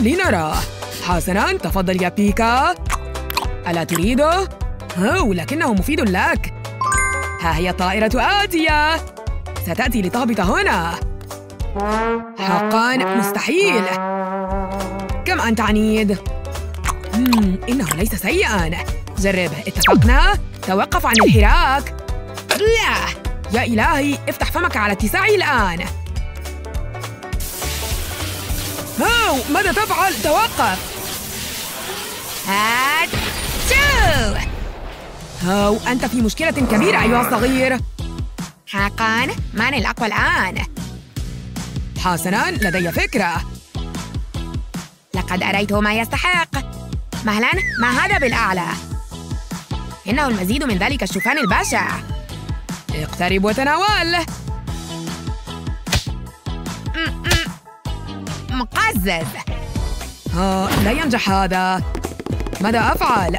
لنرى حسناً تفضل يا بيكا. ألا تريده؟ أو لكنه مفيد لك. ها هي الطائرة آتية. ستأتي لتهبط هنا. حقاً مستحيل. كم أنت عنيد؟ مم، إنه ليس سيئاً. جرب اتفقنا؟ توقف عن الحراك. لا. يا إلهي افتح فمك على اتساعي الآن. هاو ماذا تفعل؟ توقف. هاتشو هاو أنت في مشكلة كبيرة أيها الصغير. حقا من الأقوى الآن؟ حسناً لدي فكرة. لقد أريته ما يستحق. مهلا ما هذا بالأعلى؟ إنه المزيد من ذلك الشوفان البشع اقترب وتناول. مقزز. ها لا ينجح هذا. ماذا أفعل؟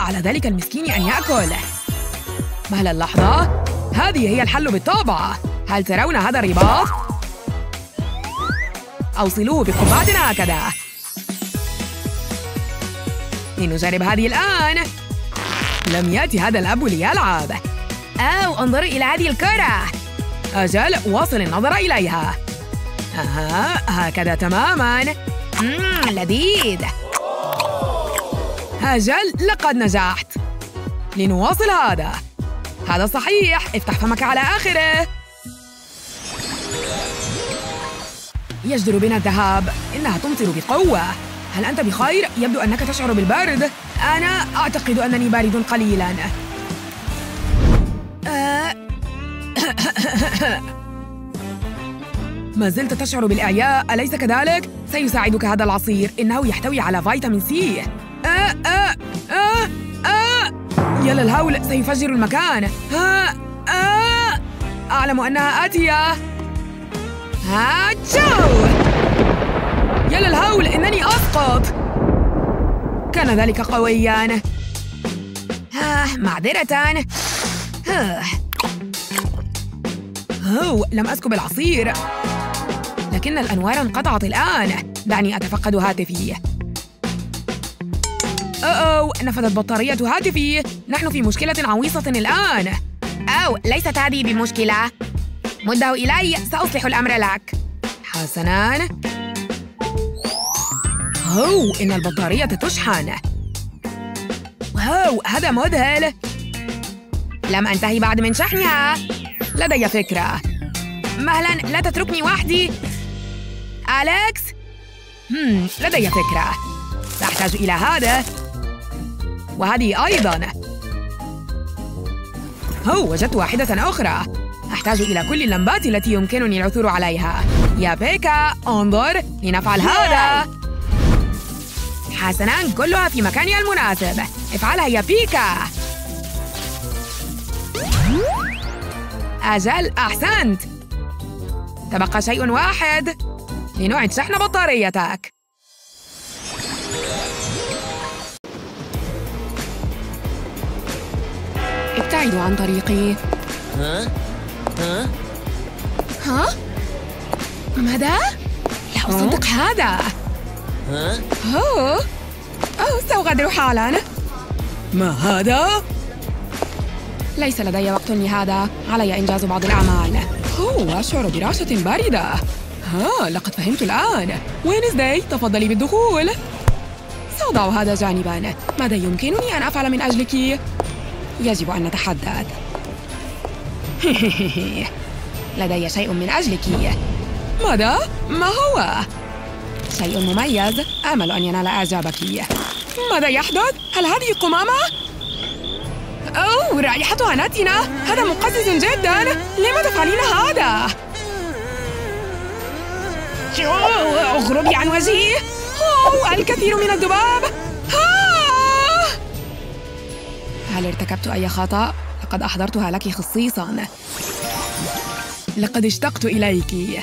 على ذلك المسكين أن يأكل. مهلا اللحظة؟ هذه هي الحل بالطبع هل ترون هذا الرباط؟ أوصلوه بقبعة هكذا. لنجرب هذه الآن. لم يأتي هذا الأب ليلعب. أو انظروا إلى هذه الكرة. أجل واصل النظر إليها. أها هكذا تماماً. مم لذيذ. أجل لقد نجحت. لنواصل هذا. هذا صحيح. افتح فمك على آخره. يجدر بنا الذهاب. إنها تمطر بقوة. هل أنت بخير؟ يبدو أنك تشعر بالبرد. أنا أعتقد أنني بارد قليلاً. آه. ما زلت تشعر بالإعياء. أليس كذلك؟ سيساعدك هذا العصير. إنه يحتوي على فيتامين سي. آه آه آه آه يا للهول سيفجر المكان. آه آه أعلم أنها آتية. هاتشو يا للهول إنني أسقط. كان ذلك قوياً. آه معذرة آه. هو لم أسكب العصير. لكن الأنوار انقطعت الآن. دعني أتفقد هاتفي. أوه نفذت بطارية هاتفي. نحن في مشكلة عويصة الآن. أو ليست هذه بمشكلة. مدة إلي سأصلح الأمر لك. حسناً. هو إن البطارية تشحن. واو هذا مذهل. لم أنتهي بعد من شحنها. لدي فكرة. مهلا لا تتركني وحدي. أليكس؟ هم لدي فكرة. سأحتاج إلى هذا. وهذه أيضاً. هو وجدت واحدة أخرى. أحتاج إلى كل اللمبات التي يمكنني العثور عليها. يا بيكا انظر لنفعل هذا. حسناً كلها في مكانها المناسب. افعلها يا بيكا. أجل أحسنت. تبقى شيء واحد. لنعد شحن بطاريتك ابتعدوا عن طريقي ها؟ ها؟ ها؟ ماذا؟ لا أصدق هذا ها؟ أوه أوه سأغادر حالاً ما هذا؟ ليس لدي وقت لهذا علي إنجاز بعض الأعمال أوه أشعر برعشة باردة ها لقد فهمت الآن وينزداي تفضلي بالدخول سأضع هذا جانباً ماذا يمكنني أن أفعل من أجلك؟ يجب أن نتحدث لدي شيء من أجلك ماذا؟ ما هو؟ شيء مميز آمل أن ينال إعجابك ماذا يحدث؟ هل هذه قمامة؟ أوه رائحتها نتنة هذا مقزز جدا لم تفعلين هذا؟ اغربي عن وجهي أوه الكثير من الذباب. آه! هل ارتكبت أي خطأ؟ لقد أحضرتها لك خصيصاً. لقد اشتقت إليك.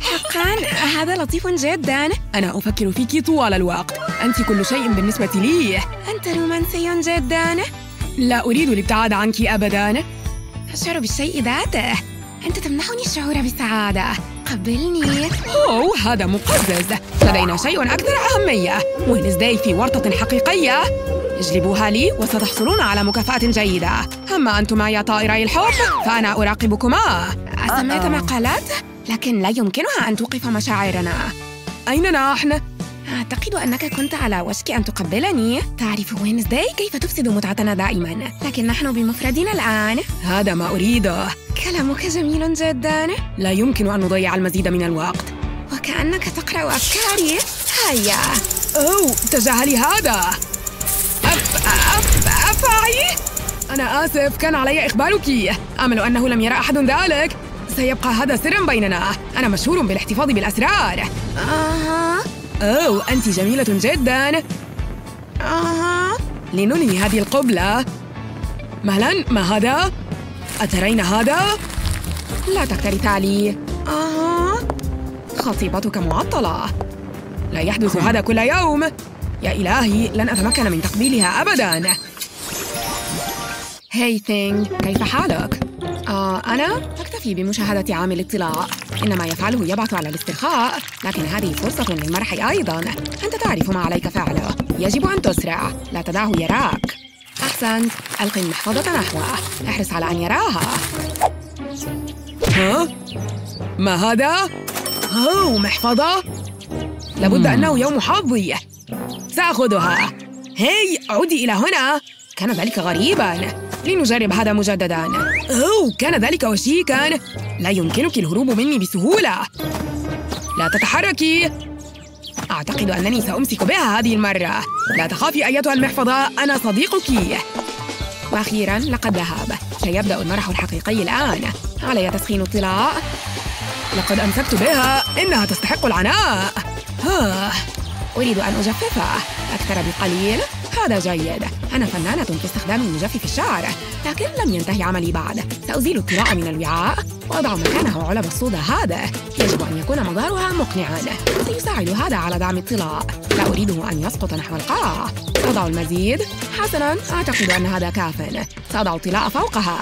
حقاً هذا لطيف جداً. أنا أفكر فيك طوال الوقت. أنت كل شيء بالنسبة لي. أنت رومانسي جداً. لا أريد الابتعاد عنك أبداً. أشعر بالشيء ذاته. أنت تمنحني الشعور بالسعادة قبلني أوه هذا مقزز. لدينا شيء أكثر أهمية. وينزداي في ورطة حقيقية. اجلبوها لي وستحصلون على مكافأة جيدة. أما أنتما يا طائري الحب فأنا أراقبكما. سمعت مقالات؟ لكن لا يمكنها أن توقف مشاعرنا. أين نحن؟ أعتقد أنك كنت على وشك أن تقبلني. تعرف وينزداي؟ كيف تفسد متعتنا دائما؟ لكن نحن بمفردنا الآن. هذا ما أريده. كلامك جميل جدا. لا يمكن أن نضيع المزيد من الوقت. وكأنك تقرأ أفكاري. هيا. أوه تجاهلي هذا. أف أف أفعي أنا آسف كان علي إخبارك أمل أنه لم يرى أحد ذلك. سيبقى هذا سرا بيننا. أنا مشهور بالاحتفاظ بالأسرار. أها. أوه أنت جميلة جدا. أها. لننهي هذه القبلة. مهلا ما هذا؟ أترين هذا؟ لا تكترثا لي أها. خطيبتك معطلة. لا يحدث هذا كل يوم. يا إلهي لن أتمكن من تقبيلها أبداً. هاي ثينغ كيف حالك؟ آه أنا أكتفي بمشاهدة عامل اطلاع. إن ما يفعله يبعث على الاسترخاء لكن هذه فرصة للمرح أيضاً. أنت تعرف ما عليك فعله. يجب أن تسرع. لا تدعه يراك. أحسنت. ألقي المحفظة نحوه. احرص على أن يراها. ها؟ ما هذا؟ أوه محفظة؟ لابد أنه يوم حظي. سأخذها. هاي عودي إلى هنا. كان ذلك غريباً. لنجرب هذا مجدداً. أوه كان ذلك وشيكاً لا يمكنك الهروب مني بسهولة. لا تتحركي. أعتقد أنني سأمسك بها هذه المرة. لا تخافي أيتها المحفظة أنا صديقك. وأخيراً لقد ذهب. سيبدأ المرح الحقيقي الآن. علي تسخين الطلاء. لقد أمسكت بها إنها تستحق العناء. ها. أريد أن أجففها أكثر بقليل. هذا جيد. أنا فنانة في استخدام مجفف الشعر لكن لم ينتهي عملي بعد. سأزيل الطلاء من الوعاء وأضع مكانه علب الصودا هذا. يجب أن يكون مظهرها مقنعا. سيساعد هذا على دعم الطلاء. لا أريده أن يسقط نحو القاع. أضع المزيد. حسنا. أعتقد أن هذا كاف. سأضع الطلاء فوقها.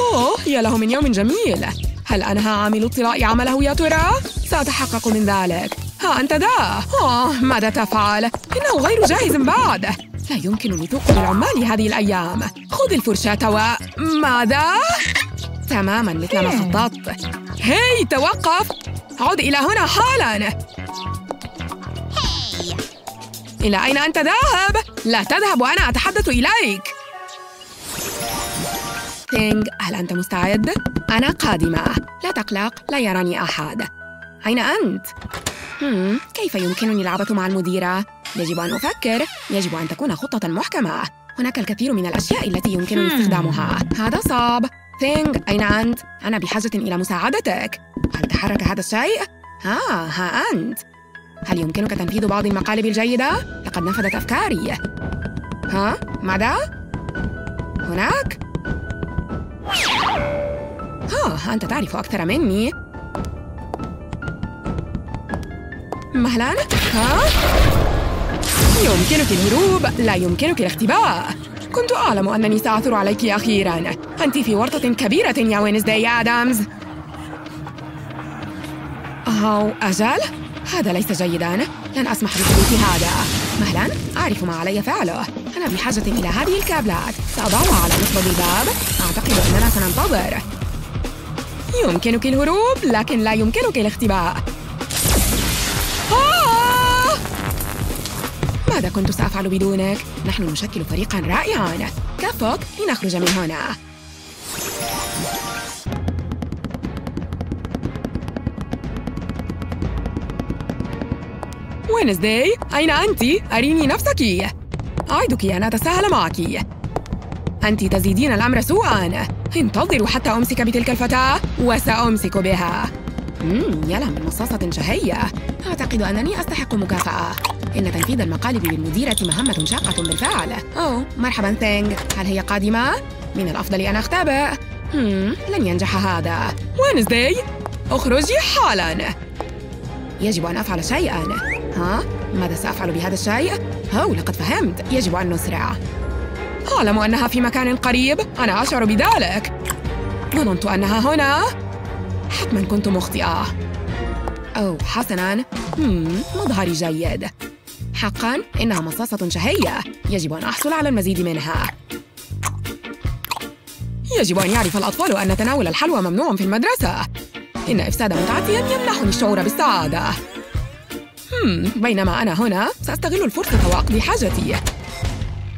أوه يا له من يوم جميل. هل أنهى عامل الطلاء عمله يا ترى؟ سأتحقق من ذلك. ها أنت ذا. أوه ماذا تفعل؟ إنه غير جاهز بعد. لا يمكنني توقف العمال هذه الأيام. خذ الفرشاة و... ماذا؟ تماما مثل ما خططت. هاي توقف. عد إلى هنا حالا. إلى أين أنت ذاهب؟ لا تذهب وأنا أتحدث إليك. تينغ هل أنت مستعد؟ أنا قادمة. لا تقلق لا يراني أحد. أين أنت؟ كيف يمكنني العبث مع المديرة؟ يجب أن أفكر يجب أن تكون خطة محكمة هناك الكثير من الأشياء التي يمكنني استخدامها هذا صعب ثينغ أين أنت؟ أنا بحاجة إلى مساعدتك هل تحرك هذا الشيء؟ ها ها أنت هل يمكنك تنفيذ بعض المقالب الجيدة؟ لقد نفذت أفكاري ها؟ ماذا؟ هناك؟ ها أنت تعرف أكثر مني مهلا ها؟ يمكنك الهروب لا يمكنك الاختباء. كنت أعلم أنني سأعثر عليك أخيراً. أنت في ورطة كبيرة يا وينزداي آدمز. أو أجل؟ هذا ليس جيداً. لن أسمح بحدوث هذا. مهلاً أعرف ما علي فعله. أنا بحاجة إلى هذه الكابلات. سأضعها على مصبغ الباب. أعتقد أننا سننتظر. يمكنك الهروب لكن لا يمكنك الاختباء. ماذا كنت سأفعل بدونك؟ نحن نشكل فريقا رائعا. كفك لنخرج من هنا. وينزداي أين أنت؟ أريني نفسك. أعدك أن أتساهل معك. أنت تزيدين الأمر سوءا. انتظروا حتى أمسك بتلك الفتاة وسأمسك بها. مم يلا من مصاصة شهية. أعتقد أنني أستحق مكافأة إن تنفيذ المقالب للمديرة مهمة شاقة بالفعل. أوه مرحبا ثينغ هل هي قادمة؟ من الأفضل أن أختبئ. هم لن ينجح هذا. وينزداي اخرجي حالا. يجب أن أفعل شيئا. ها؟ ماذا سأفعل بهذا الشيء؟ أو لقد فهمت. يجب أن نسرع. أعلم أنها في مكان قريب. أنا أشعر بذلك. ظننت أنها هنا. حتما كنت مخطئة أو حسناً. مظهري جيد. حقاً إنها مصاصة شهية. يجب أن أحصل على المزيد منها. يجب أن يعرف الأطفال أن تناول الحلوى ممنوع في المدرسة. إن إفساد متعتهم يمنحني الشعور بالسعادة. بينما أنا هنا سأستغل الفرصة وأقضي حاجتي.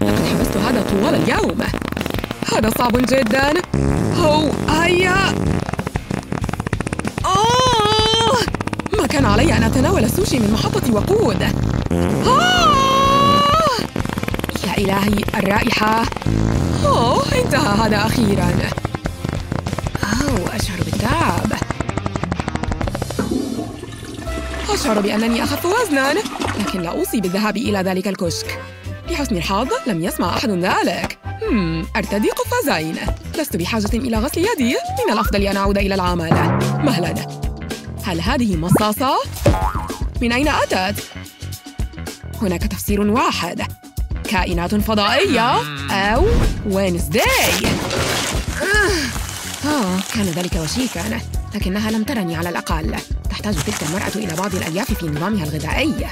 لقد حبست هذا طوال اليوم. هذا صعب جدا. هو هيا آه! ما كان علي أن أتناول السوشي من محطة وقود. آه! يا إلهي الرائحة. أوه انتهى هذا أخيرا. أوه أشعر بالتعب. أشعر بأنني أخف وزنا لكن لا أوصي بالذهاب إلى ذلك الكشك. لحسن الحظ لم يسمع أحد ذلك. أرتدي قفازين لست بحاجة إلى غسل يدي. من الأفضل أن أعود إلى العمل. مهلا. هل هذه مصاصة؟ من أين أتت؟ هناك تفسير واحد. كائنات فضائية؟ أو وينزداي؟ آه كان ذلك وشيكا لكنها لم ترني على الأقل. تحتاج تلك المرأة إلى بعض الألياف في نظامها الغذائي.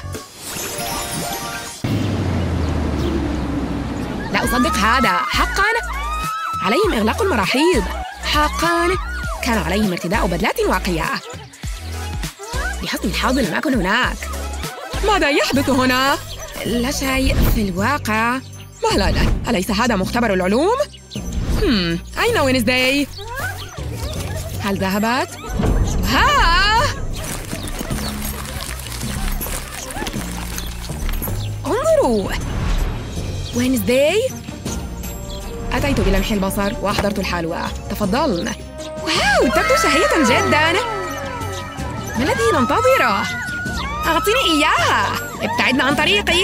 لا أصدق هذا. حقا؟ عليهم إغلاق المراحيض. حقا. كان عليهم ارتداء بدلات واقية لحسن الحظ لم أكن هناك. ماذا يحدث هنا؟ لا شيء في الواقع. مهلا أليس هذا مختبر العلوم؟ هم أين وينزداي؟ هل ذهبت؟ ها! انظروا! وينزداي؟ أتيت بلمح البصر وأحضرت الحلوى. تفضلن. واو تبدو شهية جدا. ما الذي ننتظره؟ أعطيني إياها. ابتعدن عن طريقي.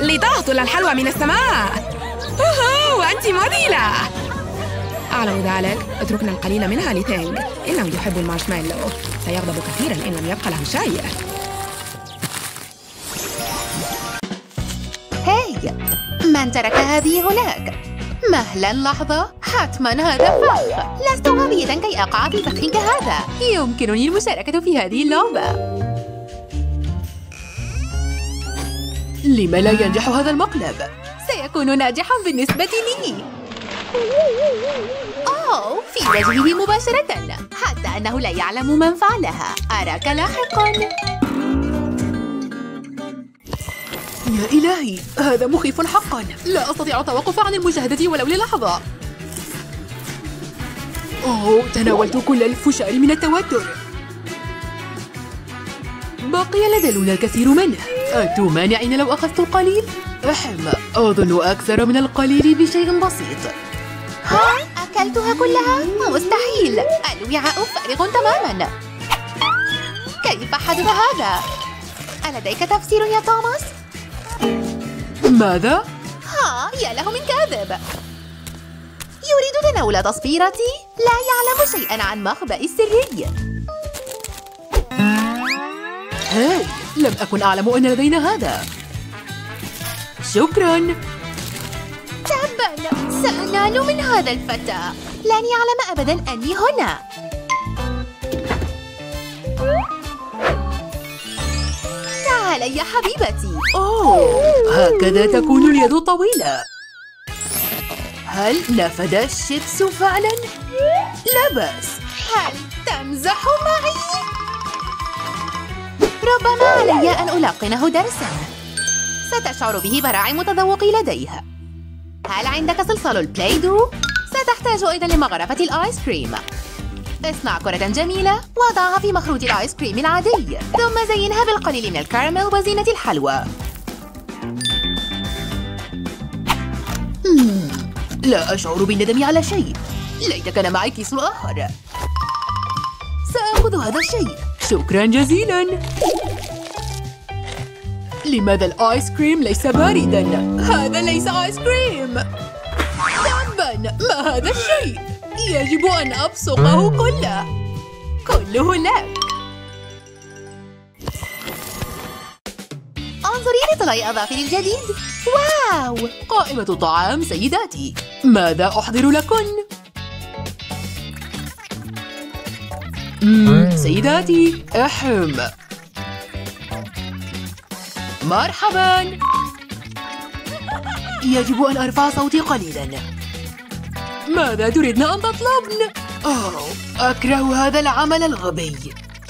لتهطل الحلوى من السماء. أوه أنت مذهلة أعلم ذلك. اتركنا القليل منها لتينغ إنه يحب المارشميلو. سيغضب كثيرا إن لم يبقى له شيء. هاي من ترك هذه هناك؟ مهلا لحظة. حتما هذا فخ. لست غبية كي أقع في فخ كهذا يمكنني المشاركة في هذه اللعبة. لم لا ينجح هذا المقلب؟ سيكون ناجحا بالنسبة لي. أوه في وجهه مباشرة. حتى أنه لا يعلم من فعلها. أراك لاحقا. يا إلهي هذا مخيف حقا. لا أستطيع التوقف عن المشاهدة ولو للحظة. أوه تناولت كل الفشار من التوتر. بقي لدى لونا الكثير منه. أتمانعين لو أخذت القليل؟ أحم أظن أكثر من القليل بشيء بسيط. ها؟ أكلتها كلها؟ مستحيل. الوعاء فارغ تماما. كيف حدث هذا؟ ألديك تفسير يا توماس؟ ماذا؟ ها يا له من كاذب يريد تناول تصفيرتي؟ لا يعلم شيئا عن مخبئي السري. هاي لم أكن أعلم أن لدينا هذا. شكراً. تبا سأنال من هذا الفتى. لن يعلم أبدا أني هنا. يا حبيبتي. أوه. هكذا تكون اليد طويلة. هل نفد الشيبس فعلا؟ لا بأس. هل تمزح معي؟ ربما علي أن ألقنه درسا. ستشعر به براعم تذوقي لديه هل عندك صلصال ال Play-Doh؟ ستحتاج أيضا لمغرفة الآيس كريم. اصنع كرة جميلة وضعها في مخروط الآيس كريم العادي ثم زينها بالقليل من الكراميل وزينة الحلوى. لا أشعر بالندم على شيء. ليت كان معي كيس آخر. سأخذ هذا الشيء. شكرا جزيلا. لماذا الآيس كريم ليس باردا؟ هذا ليس آيس كريم. تبا ما هذا الشيء؟ يجب أن أبصقه كله. كله لك. انظري لطلاء أظافري الجديد. واو! قائمة طعام سيداتي. ماذا أحضر لكن؟ سيداتي أحم. مرحبا. يجب أن أرفع صوتي قليلا. ماذا تريدن أن تطلبن؟ أوه أكره هذا العمل الغبي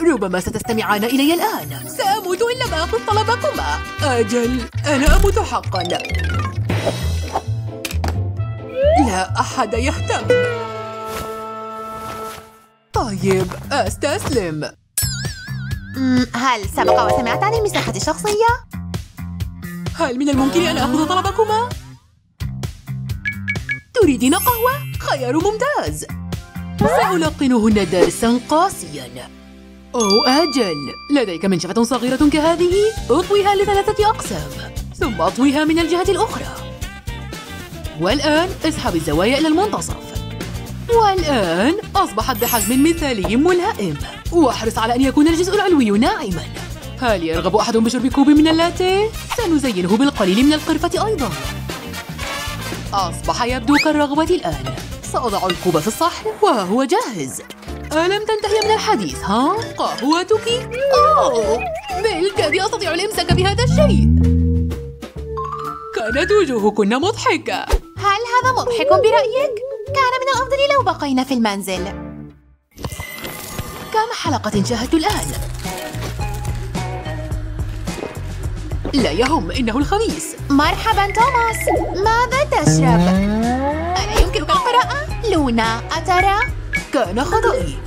ربما ستستمعان إلي الآن سأموت إن لم آخذ طلبكما أجل أنا أموت حقا لا أحد يهتم طيب أستسلم هل سبق وسمعت عن المساحة الشخصية؟ هل من الممكن أن آخذ طلبكما؟ تريدين قهوة؟ خيار ممتاز. سألقنهن درسا قاسيا. أو أجل لديك منشفة صغيرة كهذه؟ أطويها لثلاثة أقسام ثم أطويها من الجهة الأخرى. والآن اسحب الزوايا إلى المنتصف. والآن أصبحت بحجم مثالي ملائم. وأحرص على أن يكون الجزء العلوي ناعما. هل يرغب أحد بشرب كوب من اللاتيه؟ سنزينه بالقليل من القرفة أيضا. أصبح يبدو كالرغبة الآن سأضع الكوب في الصحن وها هو جاهز ألم تنتهي من الحديث ها؟ قهوتك؟ أوه بالكاد أستطيع الإمساك بهذا الشيء كانت وجوهكن مضحكة هل هذا مضحك برأيك؟ كان من الأفضل لو بقينا في المنزل كم حلقة شاهدت الآن؟ لا يهم إنه الخميس مرحبا توماس. ماذا تشرب؟ ألا يمكنك القراءة؟ لونا أترى؟ كان خطأي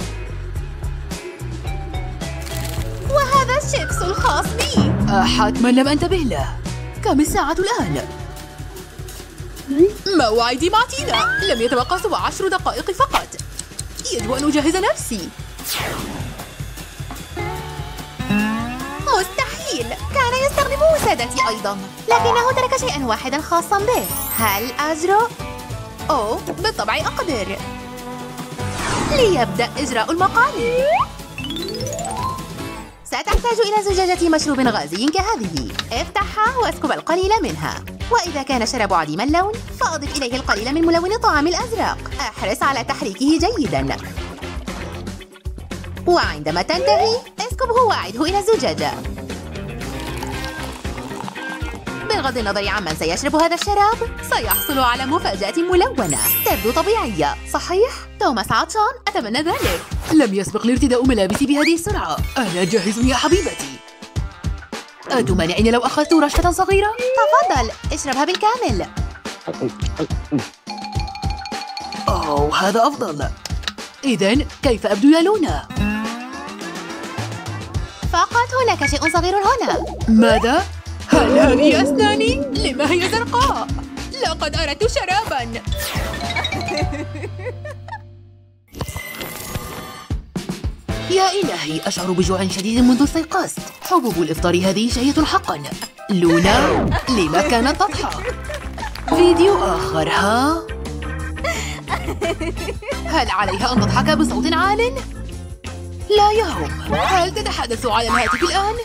وهذا الشيبس الخاص بي. حتما لم أنتبه له. كم الساعة الآن؟ موعدي مع تينا لم يتبقى سوى عشر دقائق فقط. يجب أن أجهز نفسي. مستحيل كان يستخدم وسادتي أيضا. لكنه ترك شيئا واحدا خاصا به. هل أجرؤ؟ أوه بالطبع أقدر. ليبدأ إجراء المقالب ستحتاج إلى زجاجة مشروب غازي كهذه. افتحها واسكب القليل منها. وإذا كان الشراب عديم اللون فأضف إليه القليل من ملون الطعام الأزرق. أحرص على تحريكه جيدا. وعندما تنتهي اسكبه وأعده إلى الزجاجة. بغض النظر عمن سيشرب هذا الشراب سيحصل على مفاجأة ملونة تبدو طبيعية صحيح؟ توماس عطشان أتمنى ذلك لم يسبق لي ارتداء ملابسي بهذه السرعة أنا جاهز يا حبيبتي أتمانعني لو أخذت رشفة صغيرة؟ تفضل اشربها بالكامل أوه هذا أفضل إذا كيف أبدو يا لونا؟ فقط هناك شيء صغير هنا ماذا؟ هل هذه أسناني؟ لما هي زرقاء؟ لقد أردت شرابا يا إلهي أشعر بجوع شديد منذ استيقظت حبوب الإفطار هذه شهية حقا لونا لما كانت تضحك؟ فيديو آخر ها؟ هل عليها أن تضحك بصوت عال؟ لا يهم هل تتحدث على الهاتف الآن؟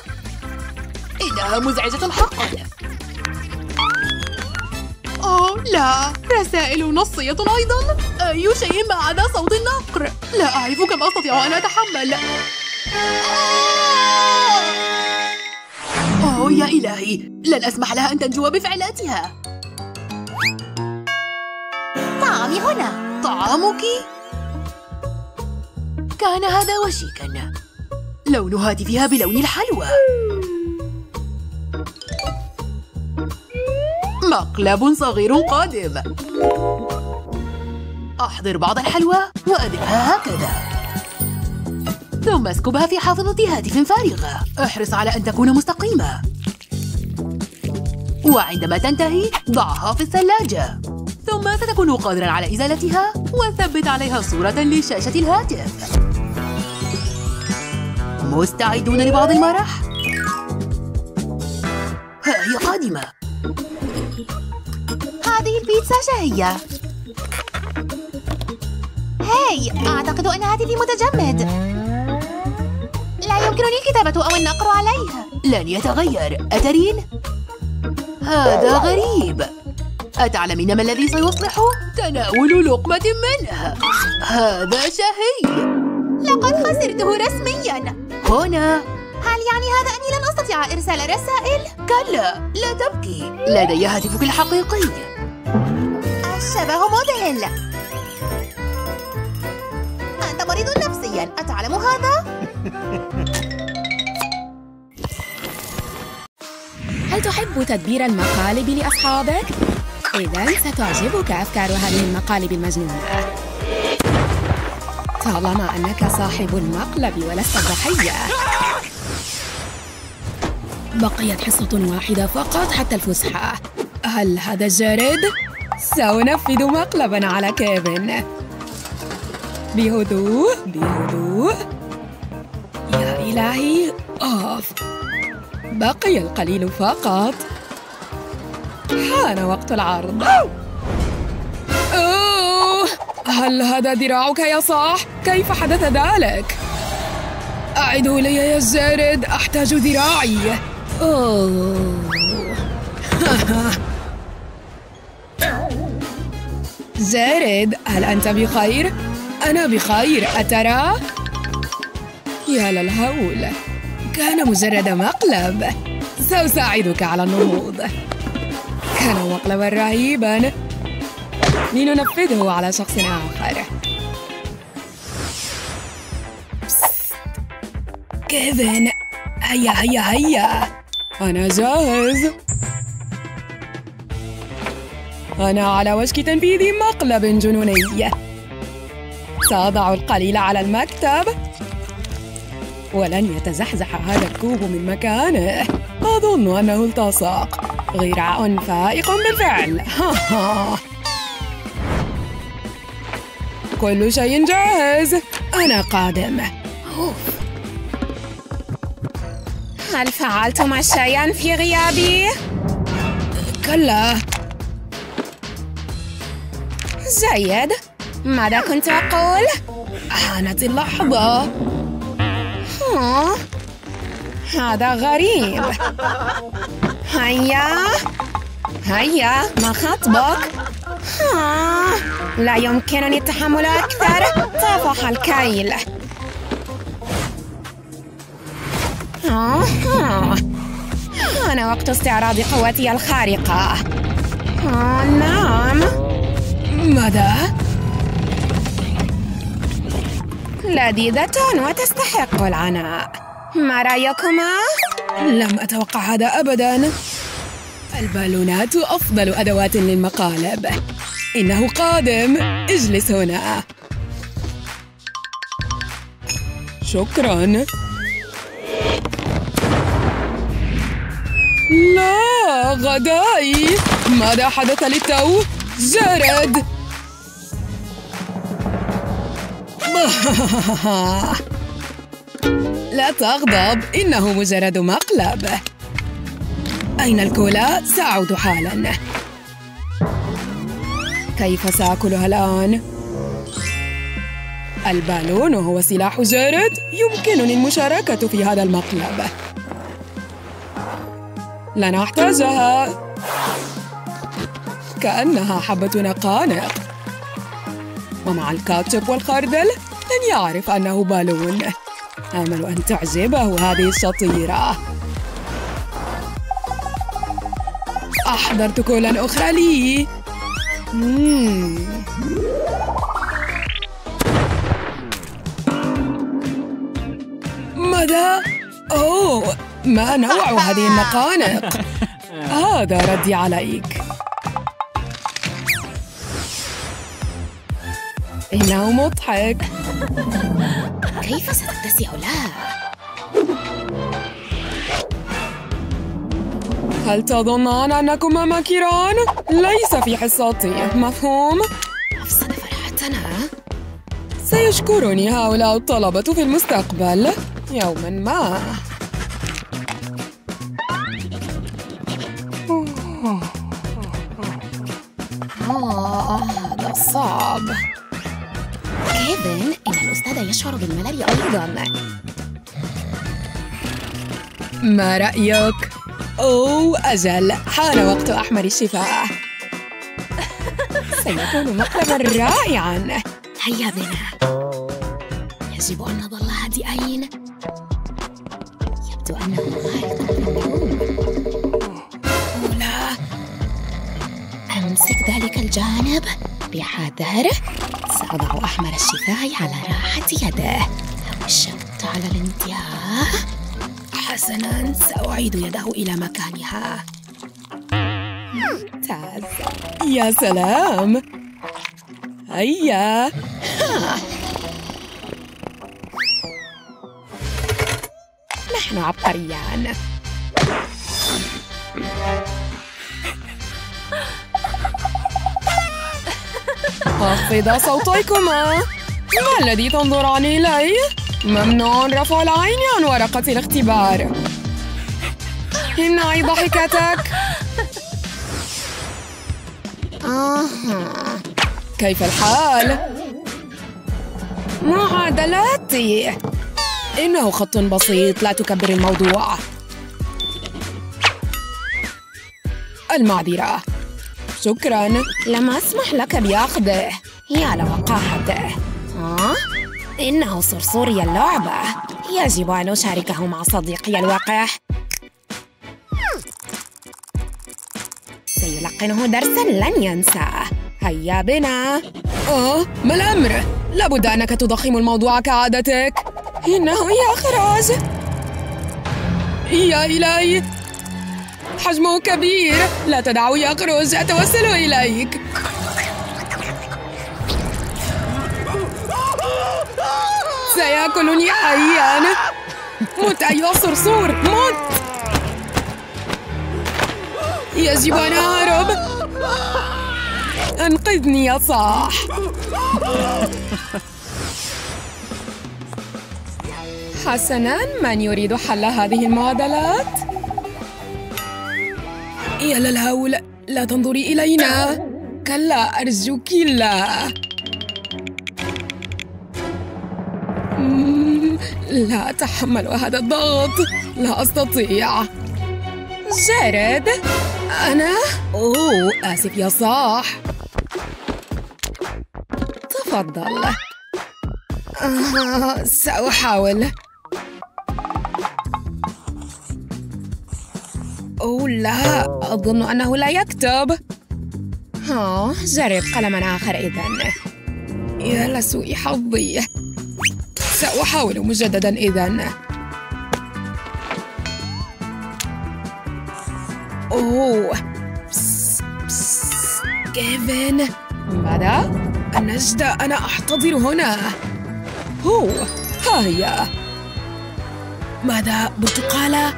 إنها مزعجة حقا. أوه لا. رسائل نصية أيضا. أي شيء ما عدا صوت النقر. لا أعرف كم أستطيع أن أتحمل. أوه يا إلهي. لن أسمح لها أن تنجو بفعلاتها. طعامي هنا. طعامك؟ كان هذا وشيكا. لون هاتفها بلون الحلوى. مقلب صغير قادم. أحضر بعض الحلوى وأدفها هكذا. ثم اسكبها في حافظة هاتف فارغة. احرص على أن تكون مستقيمة. وعندما تنتهي ضعها في الثلاجة. ثم ستكون قادرا على إزالتها وثبت عليها صورة لشاشة الهاتف. مستعدون لبعض المرح؟ ها هي قادمة. هذه البيتزا شهية هاي أعتقد أن هاتفي متجمد. لا يمكنني الكتابة أو النقر عليه لن يتغير. أترين؟ هذا غريب. أتعلمين ما الذي سيصلح؟ تناول لقمة منه. هذا شهي. لقد خسرته رسمياً. هنا. هل يعني هذا أني لن أستطيع إرسال رسائل؟ كلا لا تبكي. لدي هاتفك الحقيقي. الشبه موديل أنت مريض نفسيا أتعلم هذا؟ هل تحب تدبير المقالب لأصحابك؟ إذا ستعجبك أفكار هذه المقالب المجنونة طالما أنك صاحب المقلب ولست الضحية بقيت حصة واحدة فقط حتى الفسحة هل هذا جارد؟ سأنفذ مقلبا على كيفن. بهدوء بهدوء. يا إلهي أوف. بقي القليل فقط. حان وقت العرض. أوه. هل هذا ذراعك يا صاح؟ كيف حدث ذلك؟ أعده إلي يا زارد أحتاج ذراعي. أوه. زارد هل أنت بخير؟ أنا بخير أترى؟ يا للهول كان مجرد مقلب سأساعدك على النهوض. كان مقلبا رهيبا. لننفذه على شخص آخر. كيفن؟ هيا هيا هيا. أنا جاهز. أنا على وشك تنفيذ مقلب جنوني. سأضع القليل على المكتب. ولن يتزحزح هذا الكوب من مكانه. أظن أنه التصق غراء فائق بالفعل. كل شيء جاهز. أنا قادم. هل فعلتم شيئا في غيابي؟ كلا. جيد ماذا كنت أقول؟ حانت اللحظة آه. هذا غريب هيا هيا ما خطبك آه. لا يمكنني التحمل أكثر طفح الكيل. آه. أنا وقت استعراض قوتي الخارقة آه نعم ماذا؟ لذيذة وتستحق العناء. ما رأيكما؟ لم أتوقع هذا أبداً. البالونات أفضل أدوات للمقالب. إنه قادم. اجلس هنا. شكراً. لا غدائي. ماذا حدث للتو؟ جرد لا تغضب إنه مجرد مقلب. أين الكولا؟ سأعود حالا. كيف سآكلها الآن؟ البالون هو سلاح جارد يمكنني المشاركة في هذا المقلب. لن أحتاجها. كأنها حبة نقانق ومع الكاتشب والخردل لن يعرف أنه بالون آمل أن تعجبه هذه الشطيرة أحضرت كولا أخرى لي مم. ماذا؟ أوه ما نوع هذه النقانق؟ هذا ردي عليك إنه مضحك كيف ستتسع له؟ هل تظنان أنكما ماكران؟ ليس في حصتي مفهوم؟ أفسد فرحتنا سيشكرني هؤلاء الطلبة في المستقبل يوما ما آه هذا صعب كيفن إن الأستاذ يشعر بالملل أيضا ما رأيك؟ أوه أجل حان وقت أحمر الشفاه سيكون مقلبا رائعا. هيا بنا. يجب أن نظل هادئين. إنه غارق في النوم أوه لا. أمسك ذلك الجانب. بحذر سأضع أحمر الشفاء على راحة يده. شكت على الانتهاء. حسناً سأعيد يده إلى مكانها. ممتاز. يا سلام. هيا. نحن عبقريان. خفضا صوتيكما ما الذي تنظران إلي؟ ممنوع رفع العين عن ورقة الاختبار. امنعي ضحكتك كيف الحال؟ معادلاتي. إنه خط بسيط لا تكبر الموضوع. المعذرة. شكراً. لم أسمح لك بأخذه. يا لوقاحته ها؟ إنه صرصوري اللعبة. يجب أن أشاركه مع صديقي الوقح سيلقنه درسا لن ينساه هيا بنا. أوه ما الأمر؟ لابد أنك تضخم الموضوع كعادتك. إنه يخرج يا إلهي. حجمه كبير. لا تدعه يخرج أتوسل إليك. سيأكلني حيا مت أيها الصرصور مت يجب أن أهرب. أنقذني يا صاح. حسناً من يريد حل هذه المعادلات؟ يا للهول لا تنظري إلينا. كلا أرجوك لا. لا أتحمل هذا الضغط. لا أستطيع. جارد أنا؟ أوه آسف يا صاح. تفضل. آه، سأحاول. أوه لا أظن أنه لا يكتب. ها جرب قلما آخر إذن يا لسوء حظي. سأحاول مجددا إذن أوه. بس بس كيفن؟ ماذا؟ النجدة أنا أحتضر هنا. هو ها هي. ماذا برتقالة؟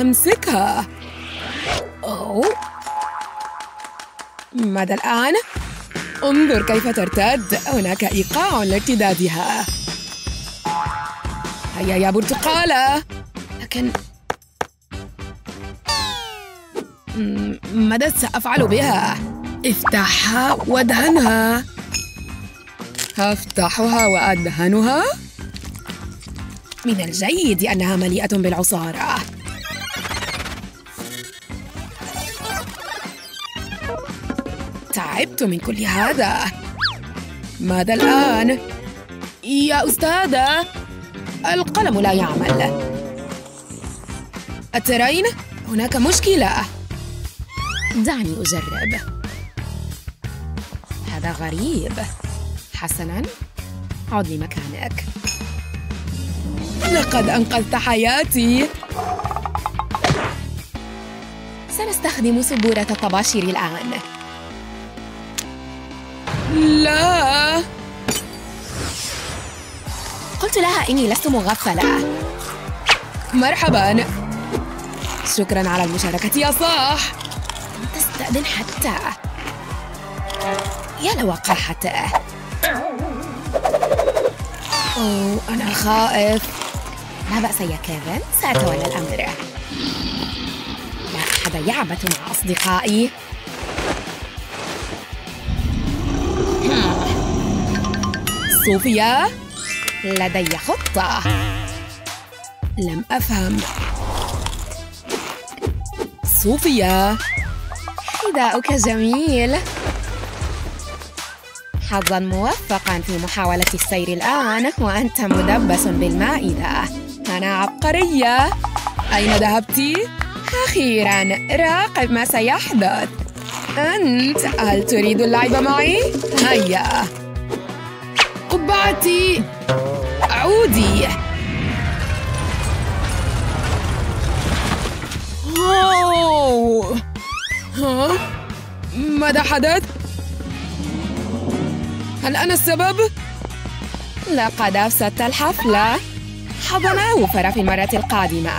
أمسكها. أوه ماذا الآن؟ انظر كيف ترتد هناك إيقاع لارتدادها هيا يا برتقالة لكن ماذا سأفعل بها؟ افتحها وادهنها أفتحها وأدهنها؟ من الجيد أنها مليئة بالعصارة تعبت من كل هذا. ماذا الآن؟ يا أستاذة القلم لا يعمل. أترين؟ هناك مشكلة. دعني أجرب. هذا غريب. حسناً عد لمكانك. لقد أنقذت حياتي. سنستخدم سبورة الطباشير الآن. لا. قلت لها إني لست مغفلة. مرحبا. شكرا على المشاركة يا صاح. لم تستأذن حتى. يا لوقاحته أوه أنا خائف. لا بأس يا كيفن سأتولى الأمر. لا أحد يعبث مع أصدقائي. صوفيا لدي خطة. لم أفهم. صوفيا. حذاؤك جميل. حظا موفقا في محاولة السير الآن وأنت مدبس بالمائدة. أنا عبقرية. أين ذهبت؟ أخيراً راقب ما سيحدث. أنت هل تريد اللعب معي؟ هيا. قبعتي عودي أوه. ها؟ ماذا حدث؟ هل أنا السبب؟ لقد أفسدت الحفلة حظنا أوفر في المرة القادمة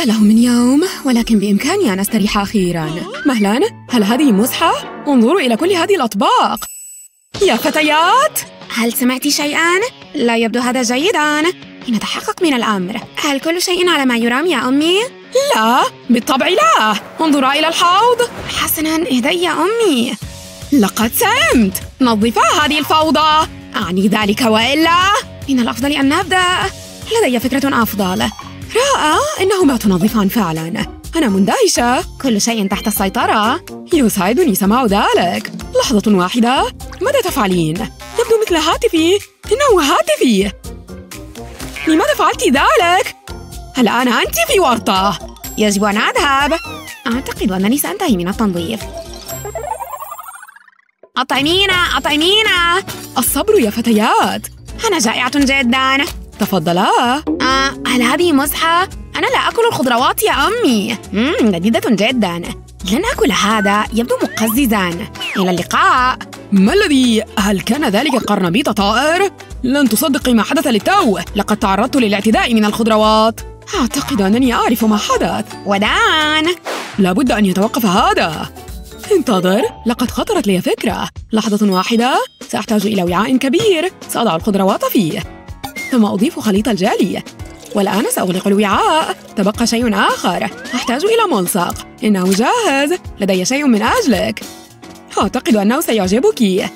يا له من يوم ولكن بإمكاني أن أستريح أخيراً. مهلاً هل هذه مزحة؟ انظروا إلى كل هذه الأطباق. يا فتيات! هل سمعت شيئاً؟ لا يبدو هذا جيداً. لنتحقق من الأمر. هل كل شيء على ما يرام يا أمي؟ لا بالطبع لا. انظرا إلى الحوض. حسناً اهدي يا أمي. لقد سمت. نظفا هذه الفوضى. أعني ذلك وإلا. من الأفضل أن نبدأ. لدي فكرة أفضل. رائع. إنهما تنظفان فعلا. أنا مندهشة. كل شيء تحت السيطرة. يسعدني سماع ذلك. لحظة واحدة. ماذا تفعلين؟ يبدو مثل هاتفي. إنه هاتفي. لماذا فعلت ذلك؟ الآن أنت في ورطة يجب أن أذهب. أعتقد أنني سأنتهي من التنظيف. أطعمينا أطعمينا. الصبر يا فتيات. أنا جائعة جدا. تفضلا آه. هل هذه مزحة؟ أنا لا أكل الخضروات يا أمي. مم لذيذة جدا. لن أكل هذا يبدو مقززا. إلى اللقاء. ما الذي؟ هل كان ذلك قرنبيط طائر؟ لن تصدقي ما حدث للتو. لقد تعرضت للاعتداء من الخضروات. أعتقد أنني أعرف ما حدث. ودان. لابد أن يتوقف هذا. انتظر. لقد خطرت لي فكرة. لحظة واحدة. سأحتاج إلى وعاء كبير. سأضع الخضروات فيه. ثم أضيف خليط الجالي. والآن سأغلق الوعاء. تبقى شيء آخر. أحتاج إلى ملصق. إنه جاهز. لدي شيء من أجلك. أعتقد أنه سيعجبك.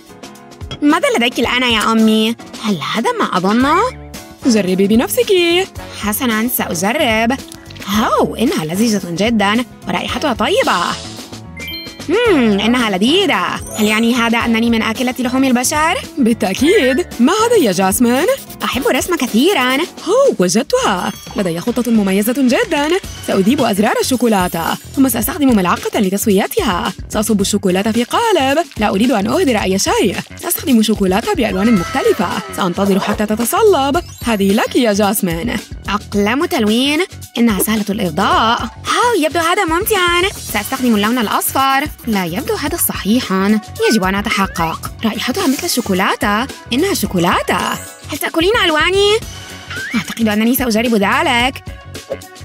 ماذا لديك الآن يا أمي؟ هل هذا ما أظنه؟ جربي بنفسك. حسناً سأجرب. هاو إنها لذيذة جدا. ورائحتها طيبة. مم إنها لذيذة. هل يعني هذا أنني من آكلة لحوم البشر؟ بالتأكيد. ما هذا يا جاسمين؟ أحب الرسم كثيراً هو وجدتها. لدي خطة مميزة جداً. سأذيب أزرار الشوكولاتة ثم سأستخدم ملعقة لتسويتها. سأصب الشوكولاتة في قالب. لا أريد أن أهدر أي شيء. سأستخدم شوكولاتة بألوان مختلفة. سأنتظر حتى تتصلب. هذه لك يا جاسمين. أقلام تلوين. إنها سهلة الإرضاء هاو يبدو هذا ممتعا. سأستخدم اللون الأصفر. لا يبدو هذا صحيحا. يجب أن أتحقق. رائحتها مثل الشوكولاتة. إنها شوكولاتة. هل تأكلين ألواني؟ أعتقد أنني سأجرب ذلك.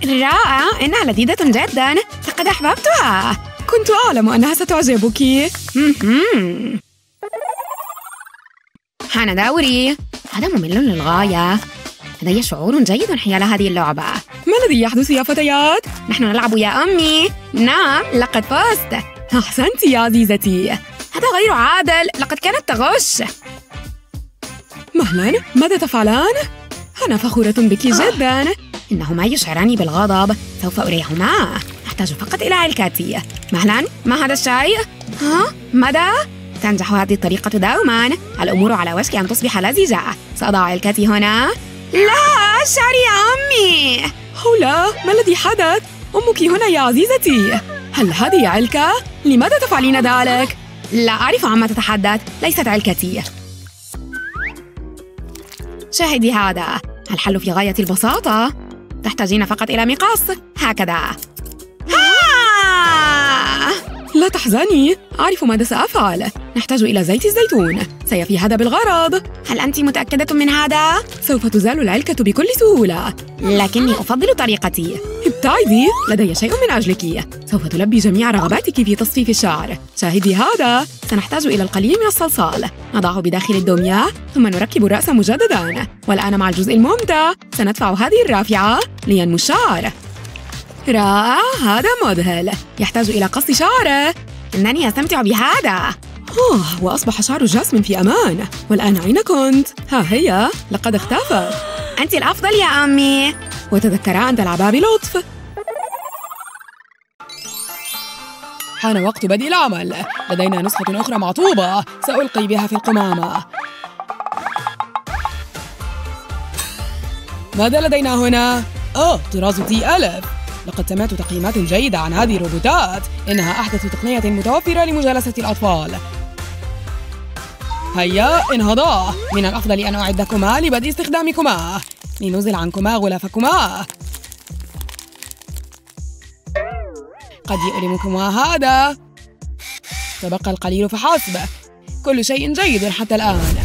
رائع إنها لذيذة جدا. لقد أحببتها. كنت أعلم أنها ستعجبك. حان دوري هذا ممل للغاية. لدي شعور جيد حيال هذه اللعبة. ما الذي يحدث يا فتيات؟ نحن نلعب يا أمي. نعم لقد فزت. أحسنت يا عزيزتي. هذا غير عادل. لقد كانت تغش. مهلا ماذا تفعلان؟ أنا فخورة بك جدا إنهما يشعراني بالغضب سوف أريهما أحتاج فقط إلى علكتي مهلا ما هذا الشيء؟ ها؟ ماذا؟ تنجح هذه الطريقة دوما الأمور على وشك أن تصبح لذيذة سأضع علكتي هنا لا شعري يا أمي لا ما الذي حدث؟ أمك هنا يا عزيزتي هل هذه علكة؟ لماذا تفعلين ذلك؟ لا أعرف عما تتحدث ليست علكتي شاهدي هذا. الحل في غاية البساطة؟ تحتاجين فقط إلى مقص هكذا. لا تحزني. أعرف ماذا سأفعل. نحتاج إلى زيت الزيتون. سيفي هذا بالغرض. هل أنت متأكدة من هذا؟ سوف تزال العلكة بكل سهولة. لكني أفضل طريقتي. ابتعدي. لدي شيء من أجلك. سوف تلبي جميع رغباتك في تصفيف الشعر. شاهدي هذا. سنحتاج إلى القليل من الصلصال نضعه بداخل الدمية ثم نركب الرأس مجددا. والآن مع الجزء الممتع سندفع هذه الرافعة لينمو الشعر. رائع هذا مذهل. يحتاج إلى قص شعره إنني أستمتع بهذا. أوه وأصبح شعر جاسمين في أمان. والآن أين كنت؟ ها هي. لقد اختفت أنت الأفضل يا أمي. وتذكرا أن تلعبا بلطف حان وقت بدء العمل. لدينا نسخة أخرى معطوبة. سألقي بها في القمامة. ماذا لدينا هنا؟ أوه طراز تي ألف. لقد سمعت تقييمات جيدة عن هذه الروبوتات. إنها أحدث تقنية متوفرة لمجالسة الأطفال. هيا انهضا. من الأفضل أن أعدكما لبدء استخدامكما. لنزل عنكما غلافكما. قد يؤلمكما هذا. تبقى القليل فحسب. كل شيء جيد حتى الآن.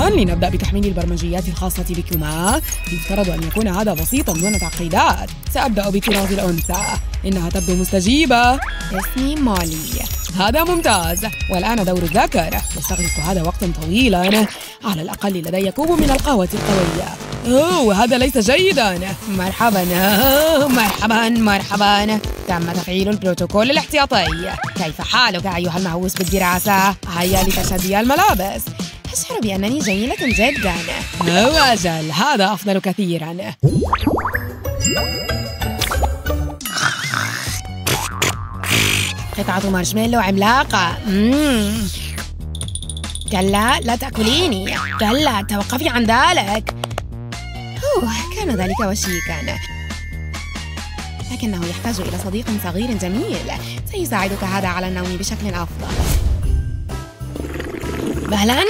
حسنا لنبدأ بتحميل البرمجيات الخاصة بكما يفترض أن يكون هذا بسيطا دون تعقيدات. سأبدأ بطراز الأنثى. إنها تبدو مستجيبة. اسمي مولي. هذا ممتاز. والآن دور الذكر يستغرق هذا وقتا طويلا. على الأقل لدي كوب من القهوة القوية. أوه هذا ليس جيدا. مرحبا. مرحبا مرحبا. تم تفعيل البروتوكول الاحتياطي. كيف حالك أيها المهووس بالدراسة؟ هيا لتشدي الملابس. أشعر بأنني جميلة جدا أوه أجل هذا أفضل كثيرا. قطعة مارشميلو عملاقة. مم. كلا لا تأكليني. كلا توقفي عن ذلك. أوه كان ذلك وشيكا. لكنه يحتاج إلى صديق صغير جميل. سيساعدك هذا على النوم بشكل أفضل. مهلا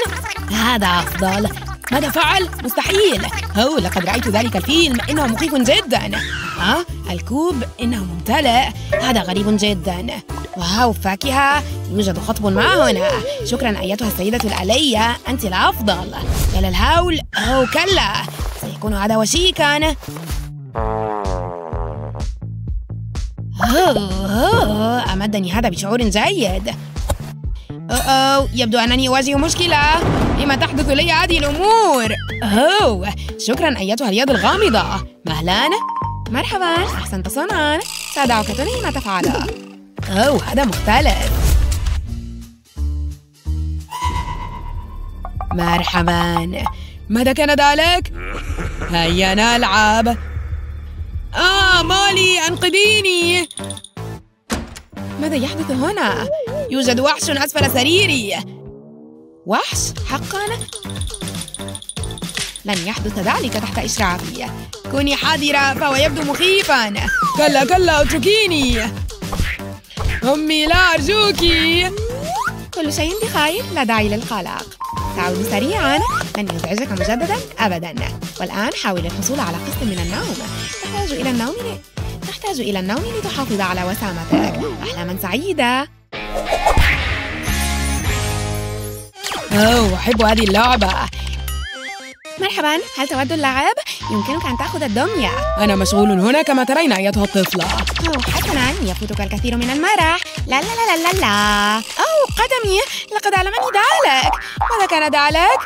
هذا أفضل. ماذا فعل؟ مستحيل. هو لقد رأيت ذلك الفيلم. إنه مخيف جدا. ها؟ الكوب؟ إنه ممتلئ. هذا غريب جدا. واو فاكهة. يوجد خطب ما هنا. شكرا أيتها السيدة الآلية. أنت الأفضل. يا للهول. أو كلا. سيكون هذا وشيكا. أوه. أمدني هذا بشعور جيد. أوه يبدو أنني أواجه مشكلة. لما تحدث لي هذه الأمور. أوه شكرا أيتها اليد الغامضة. مهلا. مرحبا أحسنت صنعا. سأدعك تنهي ما تفعله أوه هذا مختلف. مرحبا. ماذا كان ذلك؟ هيا نلعب. آه مالي أنقذيني. ماذا يحدث هنا؟ يوجد وحش أسفل سريري. وحش؟ حقا؟ لن يحدث ذلك تحت إشرافي. كوني حذرة فهو يبدو مخيفا. كلا كلا اتركيني. أمي لا أرجوك. كل شيء بخير لا داعي للقلق. تعود سريعا. لن يزعجك مجددا أبدا. والآن حاول الحصول على قسط من النوم. تحتاج إلى النوم. تحتاج إلى النوم لتحافظ على وسامتك. أحلاما سعيدة. أوه أحب هذه اللعبة. مرحبا هل تود اللعب؟ يمكنك أن تأخذ الدمية. أنا مشغول هنا كما ترين أيتها الطفلة. أوه حسنا يفوتك الكثير من المرح. لا لا لا لا لا. لا أوه قدمي لقد ألمني ذلك ماذا كان ذلك؟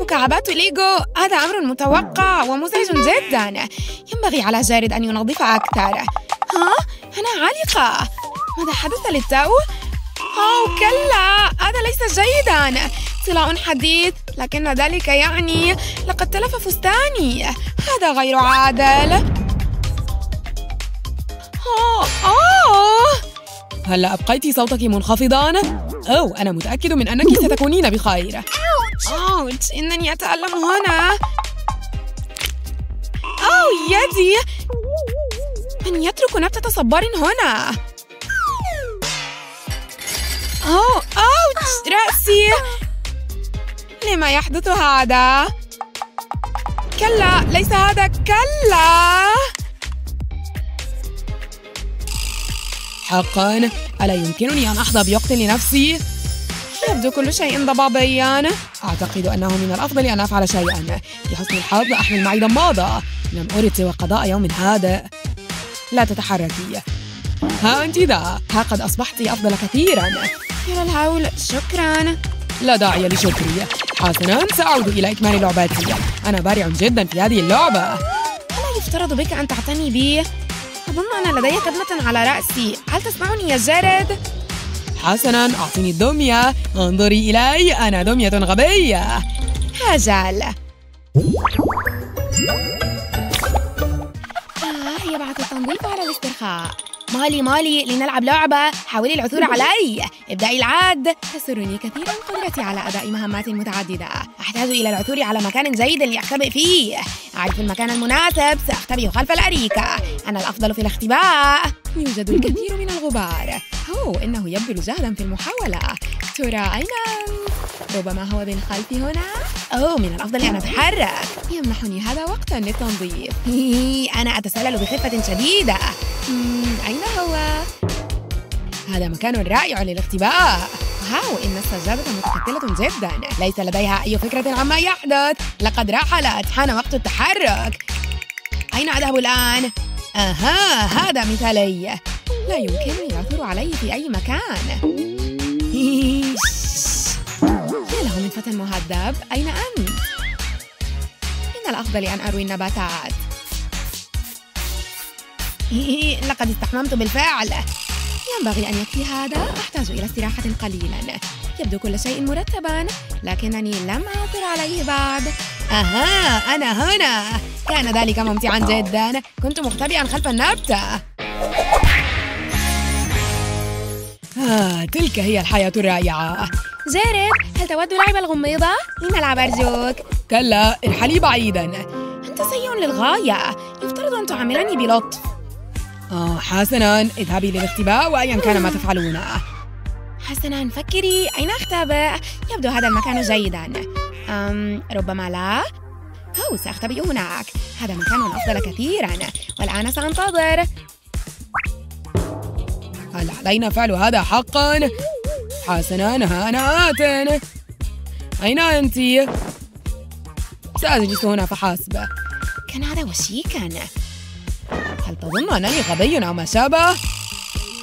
مكعبات ليجو. هذا أمر متوقع ومزعج جدا. ينبغي على جارد أن ينظف أكثر. ها؟ أنا عالقة ماذا حدث للتو؟ أوه كلا هذا ليس جيدا طلاء حديث لكن ذلك يعني لقد تلف فستاني هذا غير عادل أوه. أوه. هلا أبقيت صوتك منخفضا؟ أو أنا متأكد من أنك ستكونين بخير أوتش إنني أتألم هنا أو يدي من يترك نبتة صبار هنا. أوه أوتش رأسي لما يحدث هذا؟ كلا ليس هذا كلا. حقا ألا يمكنني أن أحظى بوقت لنفسي؟ يبدو كل شيء ضبابيا. أعتقد أنه من الأفضل أن أفعل شيئا. لحسن الحظ أحمل معي ضمادة لم أرد سوى قضاء يوم هادئ لا تتحركي ها أنت ذا. ها قد أصبحت أفضل كثيرا. يا للهول شكرا. لا داعي لشكري. حسنا. سأعود إلى إكمال لعبتي. أنا بارع جدا في هذه اللعبة. ألا يفترض بك أن تعتني بي؟ أظن أن لدي كدمة على رأسي. هل تسمعني يا جارد؟ حسنا. أعطيني الدمية. انظري إلي. أنا دمية غبية. هجل بعد التنظيف على الاسترخاء مالي مالي لنلعب لعبة. حاولي العثور علي. ابدأي العد تسرني كثيرا قدرتي على أداء مهمات متعددة. أحتاج إلى العثور على مكان جيد لأختبئ فيه. أعرف المكان المناسب سأختبئ خلف الأريكة. أنا الأفضل في الاختباء. يوجد الكثير من الغبار. أوه إنه يبذل جهدا في المحاولة. ترى أين؟ ربما هو بالخلف هنا أوه من الأفضل أن أتحرك يمنحني هذا وقتا للتنظيف. أنا أتسلل بخفة شديدة. أين هو؟ هذا مكان رائع للاختباء. واو إن السجادة متكتلة جدا. ليس لديها أي فكرة عما يحدث. لقد رحلت. حان وقت التحرك. أين أذهب الآن؟ أها هذا مثالي. لا يمكنني العثور عليه في أي مكان. من فتى مهذب أين أنت؟ من الأفضل أن أروي النباتات. لقد استحممت بالفعل. ينبغي أن يكفي هذا. أحتاج إلى استراحة قليلا. يبدو كل شيء مرتبا لكنني لم أعثر عليه بعد. أها أنا هنا. كان ذلك ممتعا جدا. كنت مختبئا خلف النبتة. آه، تلك هي الحياة الرائعة. جارد هل تود لعب الغميضة؟ لنلعب أرجوك. كلا ارحلي بعيدا. أنت سيء للغاية. يفترض أن تعاملني بلطف. آه حسنا. اذهبي للاختباء وأيا كان ما تفعلونه حسنا فكري أين أختبئ؟ يبدو هذا المكان جيدا. أم ربما لا. أو سأختبئ هناك. هذا مكان أفضل كثيرا. والآن سأنتظر. هل علينا فعل هذا حقا؟ حسنا ها أنا آت أين أنت؟ سأجلس هنا فحسب كان هذا وشيكا. هل تظن أنني غبي أو ما شابه؟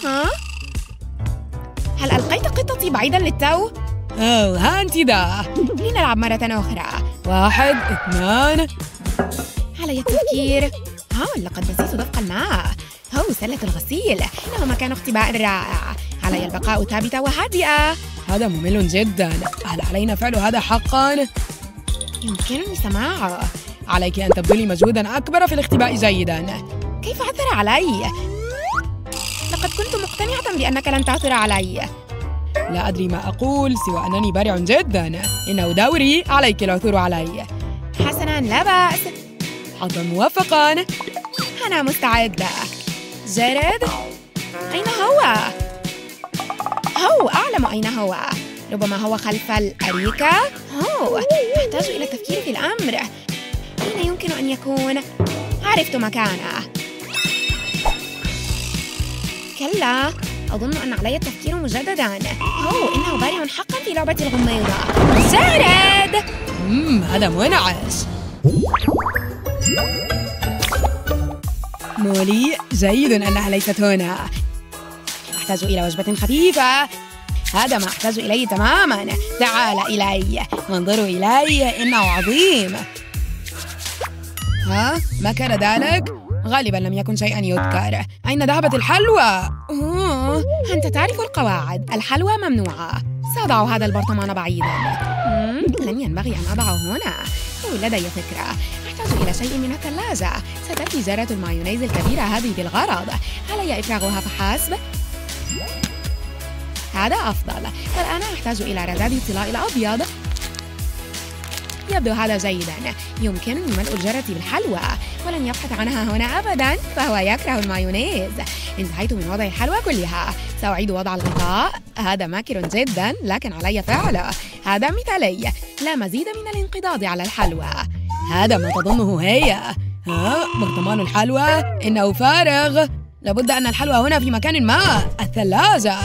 ها؟ هل ألقيت قطتي بعيدا للتو؟ أوه ها أنت ذا. لنلعب مرة أخرى. واحد اثنان. علي التفكير. ها لقد نسيت دفق الماء. هو سلة الغسيل. إنه مكان اختباء رائع. علي البقاء ثابتة وهادئة. هذا ممل جدا. هل علينا فعل هذا حقا؟ يمكنني سماعه عليك أن تبذلي مجهودا أكبر في الاختباء جيدا. كيف عثر علي؟ لقد كنت مقتنعة بأنك لن تعثر علي. لا أدري ما أقول سوى أنني بارع جدا. إنه دوري عليك العثور علي. حسنا لا بأس. حظا موفقا أنا مستعدة. جارد أين هو؟ هو أعلم أين هو. ربما هو خلف الأريكة. أوه أحتاج إلى التفكير في الأمر. أين يمكن أن يكون؟ عرفت مكانه. كلا أظن أن علي التفكير مجددا. أوه إنه بارع حقا في لعبة الغميضة. جارد مم هذا منعش. مولي جيد أنها ليست هنا. أحتاج إلى وجبة خفيفة. هذا ما أحتاج إليه تماما. تعال إلي انظروا إلي إنه عظيم. ها ما كان ذلك؟ غالبا لم يكن شيئا يذكر. أين ذهبت الحلوى؟ أوه، أنت تعرف القواعد. الحلوى ممنوعة. سأضع هذا البرطمان بعيدا. لن ينبغي أن أضعه هنا. لدي فكرة. أحتاج إلى شيء من الثلاجة ستأتي جارة المايونيز الكبيرة هذه بالغرض. علي إفراغها فحسب؟ هذا أفضل. والآن أحتاج إلى رذاذ الطلاء الأبيض. يبدو هذا جيدا. يمكنني ملء الجرة بالحلوى ولن يبحث عنها هنا أبدا فهو يكره المايونيز. انتهيت من وضع الحلوى كلها. سأعيد وضع الغطاء. هذا ماكر جدا لكن علي فعله هذا مثالي. لا مزيد من الانقضاض على الحلوى. هذا ما تظنه هي. ها برطمان الحلوى. إنه فارغ. لابد أن الحلوى هنا في مكان ما الثلاجة.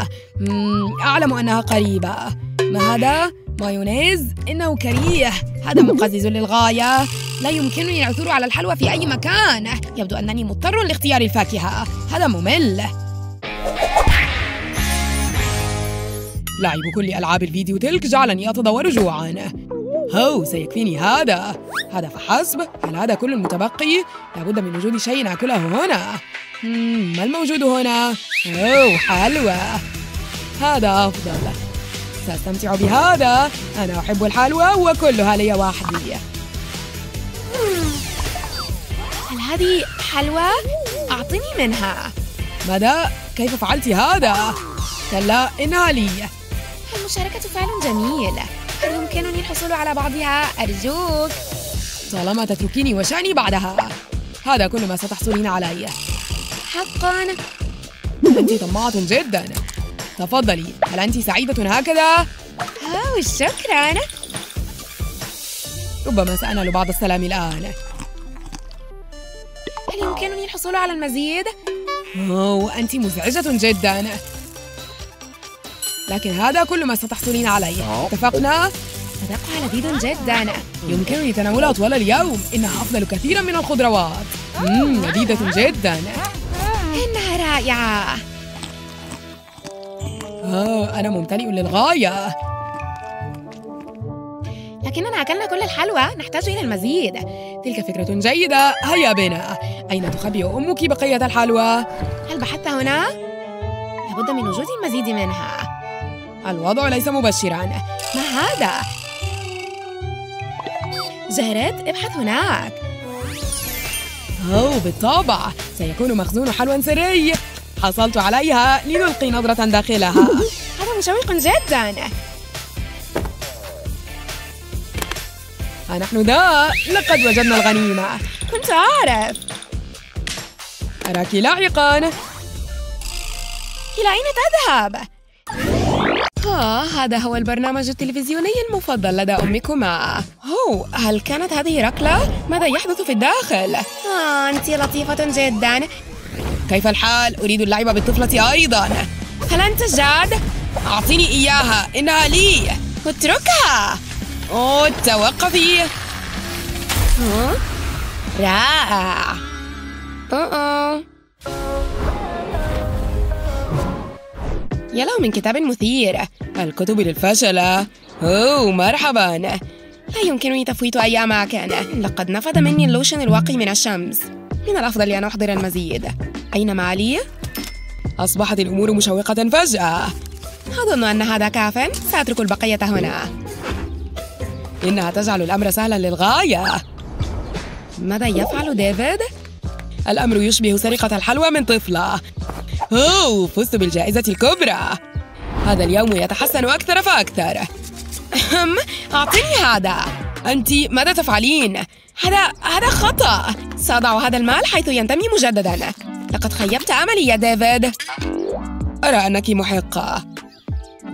أعلم أنها قريبة. ما هذا؟ مايونيز؟ إنه كريه. هذا مقزز للغاية. لا يمكنني العثور على الحلوى في أي مكان. يبدو أنني مضطر لاختيار الفاكهة. هذا ممل. لعب كل ألعاب الفيديو تلك جعلني أتضور جوعا هو سيكفيني هذا هذا فحسب هل هذا كل المتبقي؟ لابد من وجود شيء آكله هنا ما الموجود هنا؟ أوه حلوى هذا أفضل سأستمتع بهذا أنا أحب الحلوى وكلها لي وحدي هل هذه حلوى؟ أعطني منها ماذا؟ كيف فعلت هذا؟ كلا إنها لي المشاركة فعل جميل هل يمكنني الحصول على بعضها. أرجوك. طالما تتركيني وشأني بعدها. هذا كل ما ستحصلين عليه حقا. أنت طماعة جدا. تفضلي. هل أنت سعيدة هكذا؟ أوه شكرا ربما سأنال بعض السلام الآن. هل يمكنني الحصول على المزيد؟ أوه أنت مزعجة جدا. لكن هذا كل ما ستحصلين عليه. اتفقنا؟ صدقها لذيذ جدا. يمكنني تناولها طوال اليوم. إنها أفضل كثيرا من الخضروات. مم لذيذة جدا. إنها رائعة. آه أنا ممتلئ للغاية. لكننا أكلنا كل الحلوى. نحتاج إلى المزيد. تلك فكرة جيدة. هيا بنا. أين تخبئ أمك بقية الحلوى؟ هل بحثت هنا؟ لابد من وجود المزيد منها. الوضع ليس مبشرا. ما هذا؟ جارد ابحث هناك. أوه بالطبع سيكون مخزون حلوى سري. حصلت عليها لنلقي نظرة داخلها. هذا مشوق جدا. ها نحن ذا لقد وجدنا الغنيمة. كنت أعرف. أراك لاحقا. إلى أين تذهب؟ آه هذا هو البرنامج التلفزيوني المفضل لدى أمكما أوه هل كانت هذه ركلة؟ ماذا يحدث في الداخل؟ آه أنت لطيفة جدا كيف الحال؟ أريد اللعب بالطفلة أيضا هل أنت جاد؟ أعطيني إياها إنها لي اتركها أوه توقفي؟ رائع أوه يا له من كتاب مثير. الكتب للفشل أوه مرحبا. لا يمكنني تفويت أي أماكن لقد نفد مني اللوشن الواقي من الشمس. من الأفضل أن أحضر المزيد. أين مالي؟ أصبحت الأمور مشوقة فجأة. أظن أن هذا كاف. سأترك البقية هنا. إنها تجعل الأمر سهلا للغاية. ماذا يفعل ديفيد؟ الأمر يشبه سرقة الحلوى من طفلة. أوه فزت بالجائزة الكبرى. هذا اليوم يتحسن أكثر فأكثر. أعطني هذا. أنت ماذا تفعلين؟ هذا هذا خطأ. سأضع هذا المال حيث ينتمي مجددا. لقد خيبت أملي يا ديفيد. أرى أنك محقة.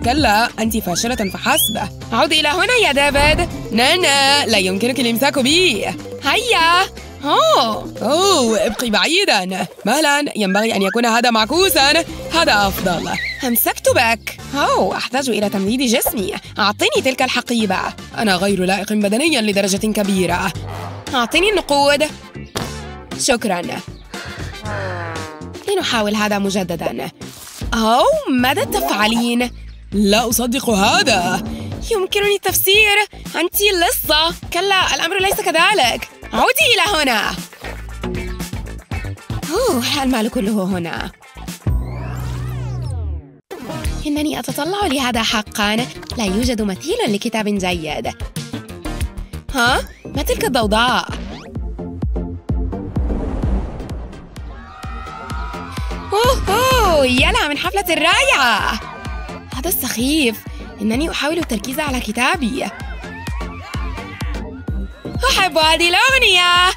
كلا أنت فاشلة فحسب. عد إلى هنا يا ديفيد. نانا لا يمكنك الإمساك بي. هيا. أوه. أوه ابقي بعيدا مهلا ينبغي أن يكون هذا معكوسا. هذا أفضل. أمسكت بك أوه أحتاج إلى تمديد جسمي. أعطني تلك الحقيبة. أنا غير لائق بدنيا لدرجة كبيرة. أعطني النقود. شكرا. لنحاول هذا مجددا. أو ماذا تفعلين؟ لا أصدق هذا. يمكنني التفسير أنت لصة. كلا الأمر ليس كذلك. عودي إلى هنا. أوه المال كله هنا. إنني أتطلع لهذا حقا. لا يوجد مثيل لكتاب جيد. ها؟ ما تلك الضوضاء؟ أوه, يلا من حفلة رائعة هذا السخيف. إنني أحاول التركيز على كتابي. أحب هذه الأغنية.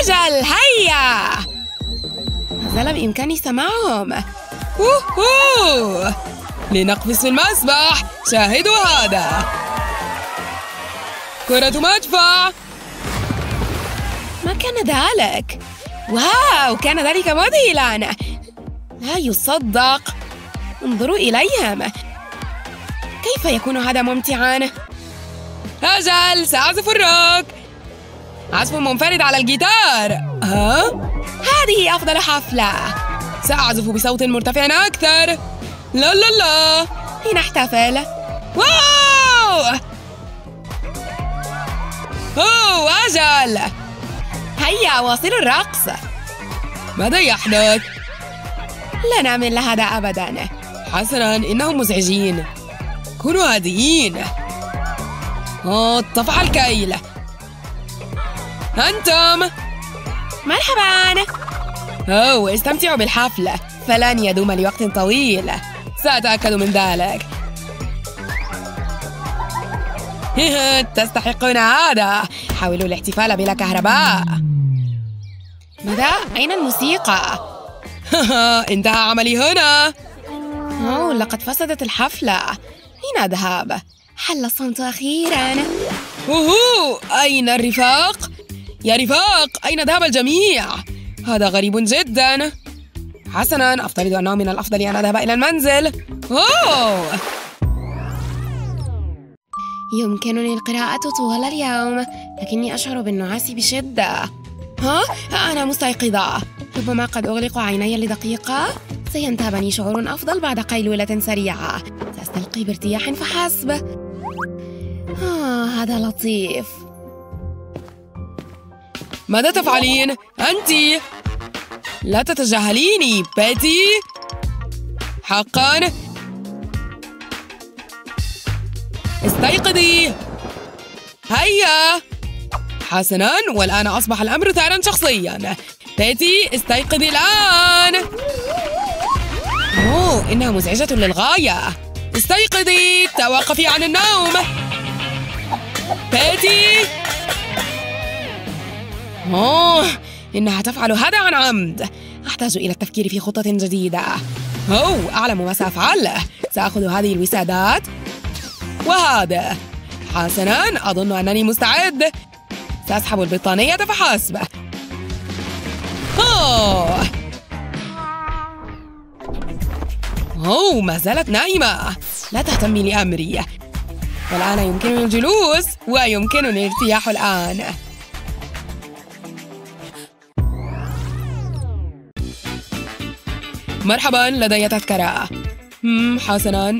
أجل هيا. ما زال بإمكاني سماعهم. أوه لنقفز في المسبح شاهدوا هذا. كرة مدفع. ما كان ذلك؟ wow كان ذلك مذهلا لا يصدق. انظروا إليهم. كيف يكون هذا ممتعا؟ أجل سأعزف الروك. عزف منفرد على الجيتار. ها؟ هذه أفضل حفلة. سأعزف بصوت مرتفع أكثر. لا لا لا. لنحتفل. wow! أوه أجل هيا واصل الرقص. ماذا يحدث؟ لا نعمل هذا أبدا. حسنا إنهم مزعجين. كونوا هادئين طفح الكيل أنتم؟ مرحبا. أوه استمتعوا بالحفلة. فلن يدوم لوقت طويل. سأتأكد من ذلك. تستحقون هذا. حاولوا الاحتفال بلا كهرباء. ماذا؟ أين الموسيقى؟ انتهى عملي هنا. أوه لقد فسدت الحفلة. أين أذهب؟ حل الصمت أخيرا؟ وهو أين الرفاق؟ يا رفاق أين ذهب الجميع؟ هذا غريب جدا. حسنا أفترض أنه من الأفضل أن أذهب إلى المنزل. أوه! يمكنني القراءة طوال اليوم لكني أشعر بالنعاس بشدة. ها؟ أنا مستيقظة. ربما قد أغلق عيني لدقيقة. سينتابني شعور أفضل بعد قيلولة سريعة. سأستلقي بارتياح فحسب. آه هذا لطيف. ماذا تفعلين؟ أنت؟ لا تتجاهليني بيتي. حقا. استيقظي. هيا. حسنا والآن أصبح الأمر ثارا شخصيا. بيتي استيقظي الآن. أوه إنها مزعجة للغاية. استيقظي توقفي عن النوم. بيتي. أوه إنها تفعل هذا عن عمد. أحتاج إلى التفكير في خطة جديدة. أوه أعلم ما سأفعل. سأخذ هذه الوسادات. وهذا. حسنا أظن أنني مستعد. سأسحب البطانية فحسب. أوه. أوه ما زالت نائمة لا تهتمي لأمري والآن يمكنني الجلوس ويمكنني الارتياح الآن. مرحبا لدي تذكرة. حسنا.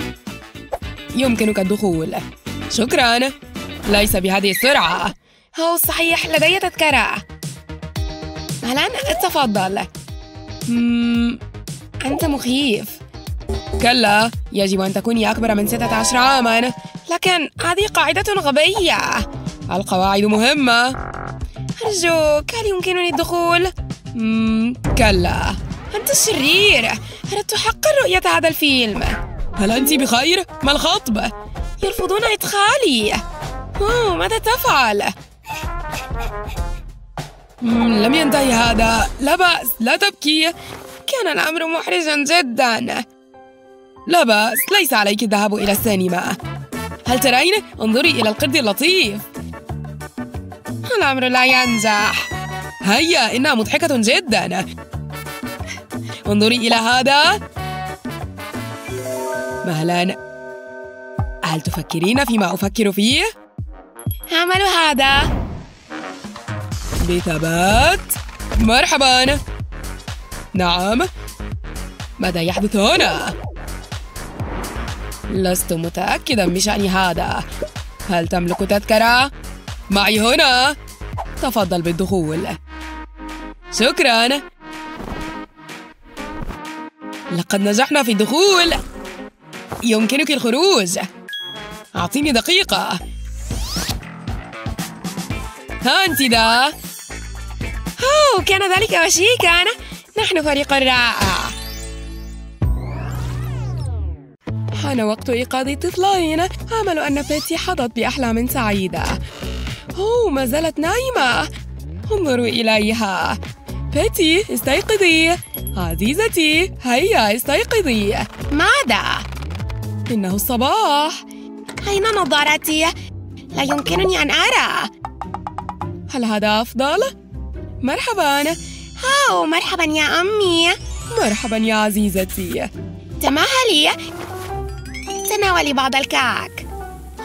يمكنك الدخول. شكرا. ليس بهذه السرعة. هو صحيح لدي تذكرة. أهلا تفضل. أنت مخيف. كلا يجب أن تكوني أكبر من 16 عاما. لكن هذه قاعدة غبية. القواعد مهمة. أرجوك هل يمكنني الدخول؟ كلا. أنت شرير أردت حقا رؤية هذا الفيلم. هل أنت بخير؟ ما الخطب؟ يرفضون إدخالي. أوه ماذا تفعل؟ لم ينتهي هذا. لا بأس لا تبكي. كان الأمر محرجا جدا. لا بأس ليس عليك الذهاب إلى السينما. هل ترين؟ انظري إلى القرد اللطيف. الأمر لا ينجح؟ هيا إنها مضحكة جدا. انظري إلى هذا. مهلا. هل تفكرين فيما أفكر فيه؟ أعمل هذا. بثبات. مرحبا. نعم. ماذا يحدث هنا؟ لست متأكدا بشأن هذا. هل تملك تذكرة؟ معي هنا. تفضل بالدخول. شكرا. لقد نجحنا في الدخول. يمكنك الخروج. أعطيني دقيقة. ها أنت ذا كان ذلك وشيكا. نحن فريق رائع. حان وقت إيقاظ الطفلين آمل أن بيتي حظت بأحلام سعيدة. أوه ما زالت نايمة. انظروا إليها. بيتي استيقظي. عزيزتي هيا استيقظي. ماذا؟ إنه الصباح. أين نظارتي؟ لا يمكنني أن أرى. هل هذا أفضل؟ مرحبا. أوه مرحبا يا أمي. مرحبا يا عزيزتي. تمهلي تناولي بعض الكعك.